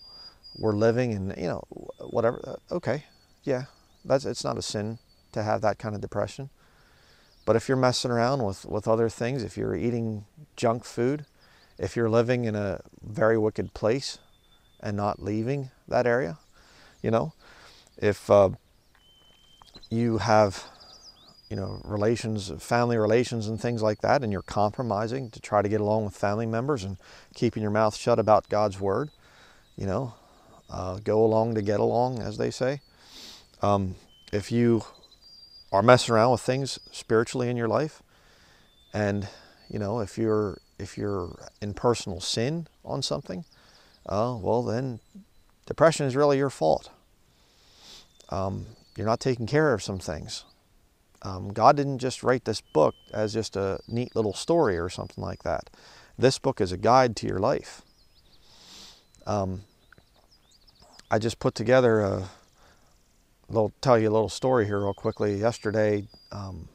were living and, you know, whatever, uh, okay, yeah, that's, it's not a sin to have that kind of depression. But if you're messing around with, with other things, if you're eating junk food, if you're living in a very wicked place and not leaving that area, you know, if uh, you have, you know, relations, family relations and things like that, and you're compromising to try to get along with family members and keeping your mouth shut about God's word, you know, uh, go along to get along, as they say. Um, if you are messing around with things spiritually in your life, and you know, if you're if you're in personal sin on something, uh, well then depression is really your fault. Um, you're not taking care of some things. Um, God didn't just write this book as just a neat little story or something like that. This book is a guide to your life. Um, I just put together a little, tell you a little story here real quickly. Yesterday, um,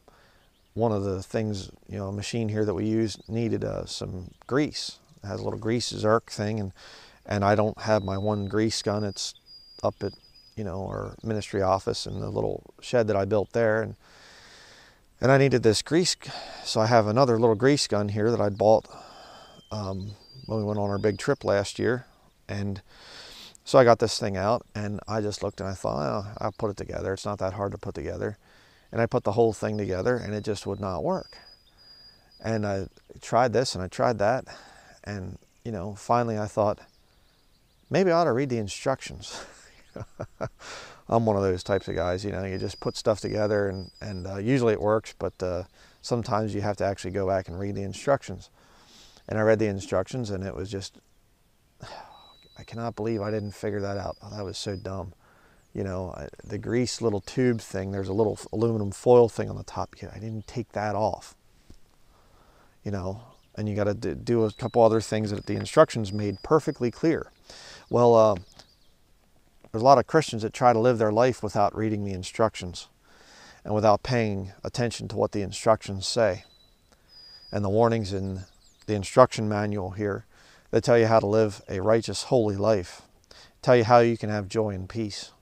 one of the things, you know, a machine here that we use needed uh, some grease. It has a little grease zerk thing, and and I don't have my one grease gun. It's up at, you know, our ministry office in the little shed that I built there, and and I needed this grease, so I have another little grease gun here that I bought um, when we went on our big trip last year, and so I got this thing out, and I just looked and I thought, oh, I'll put it together. It's not that hard to put together and I put the whole thing together and it just would not work. And I tried this and I tried that. And, you know, finally I thought, maybe I ought to read the instructions. (laughs) I'm one of those types of guys, you know, you just put stuff together and, and uh, usually it works, but uh, sometimes you have to actually go back and read the instructions. And I read the instructions and it was just, I cannot believe I didn't figure that out. that was so dumb you know, the grease little tube thing, there's a little aluminum foil thing on the top. I didn't take that off. You know, and you got to do a couple other things that the instructions made perfectly clear. Well, uh, there's a lot of Christians that try to live their life without reading the instructions and without paying attention to what the instructions say. And the warnings in the instruction manual here, they tell you how to live a righteous, holy life, tell you how you can have joy and peace.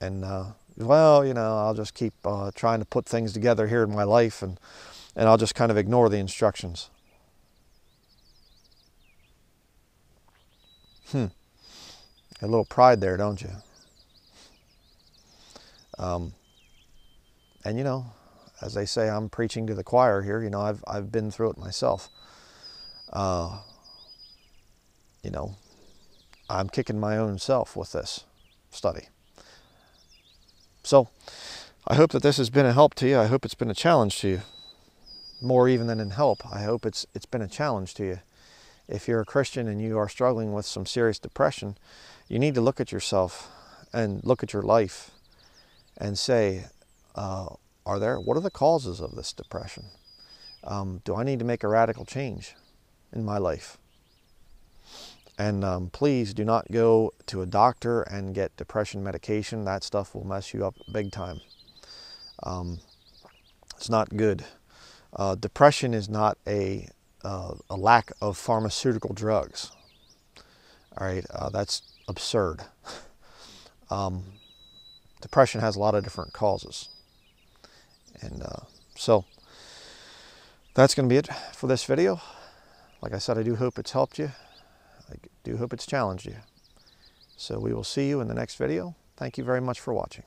and uh, well, you know, I'll just keep uh, trying to put things together here in my life, and and I'll just kind of ignore the instructions. Hmm. A little pride there, don't you? Um, and you know, as they say, I'm preaching to the choir here. You know, I've I've been through it myself. Uh, you know, I'm kicking my own self with this study. So I hope that this has been a help to you. I hope it's been a challenge to you. More even than in help, I hope it's it's been a challenge to you. If you're a Christian and you are struggling with some serious depression, you need to look at yourself and look at your life and say, uh, are there what are the causes of this depression? Um, do I need to make a radical change in my life? And um, please do not go to a doctor and get depression medication. That stuff will mess you up big time. Um, it's not good. Uh, depression is not a, uh, a lack of pharmaceutical drugs. All right, uh, that's absurd. (laughs) Um, depression has a lot of different causes. And uh, so that's going to be it for this video. Like I said, I do hope it's helped you. I do hope it's challenged you. So we will see you in the next video. Thank you very much for watching.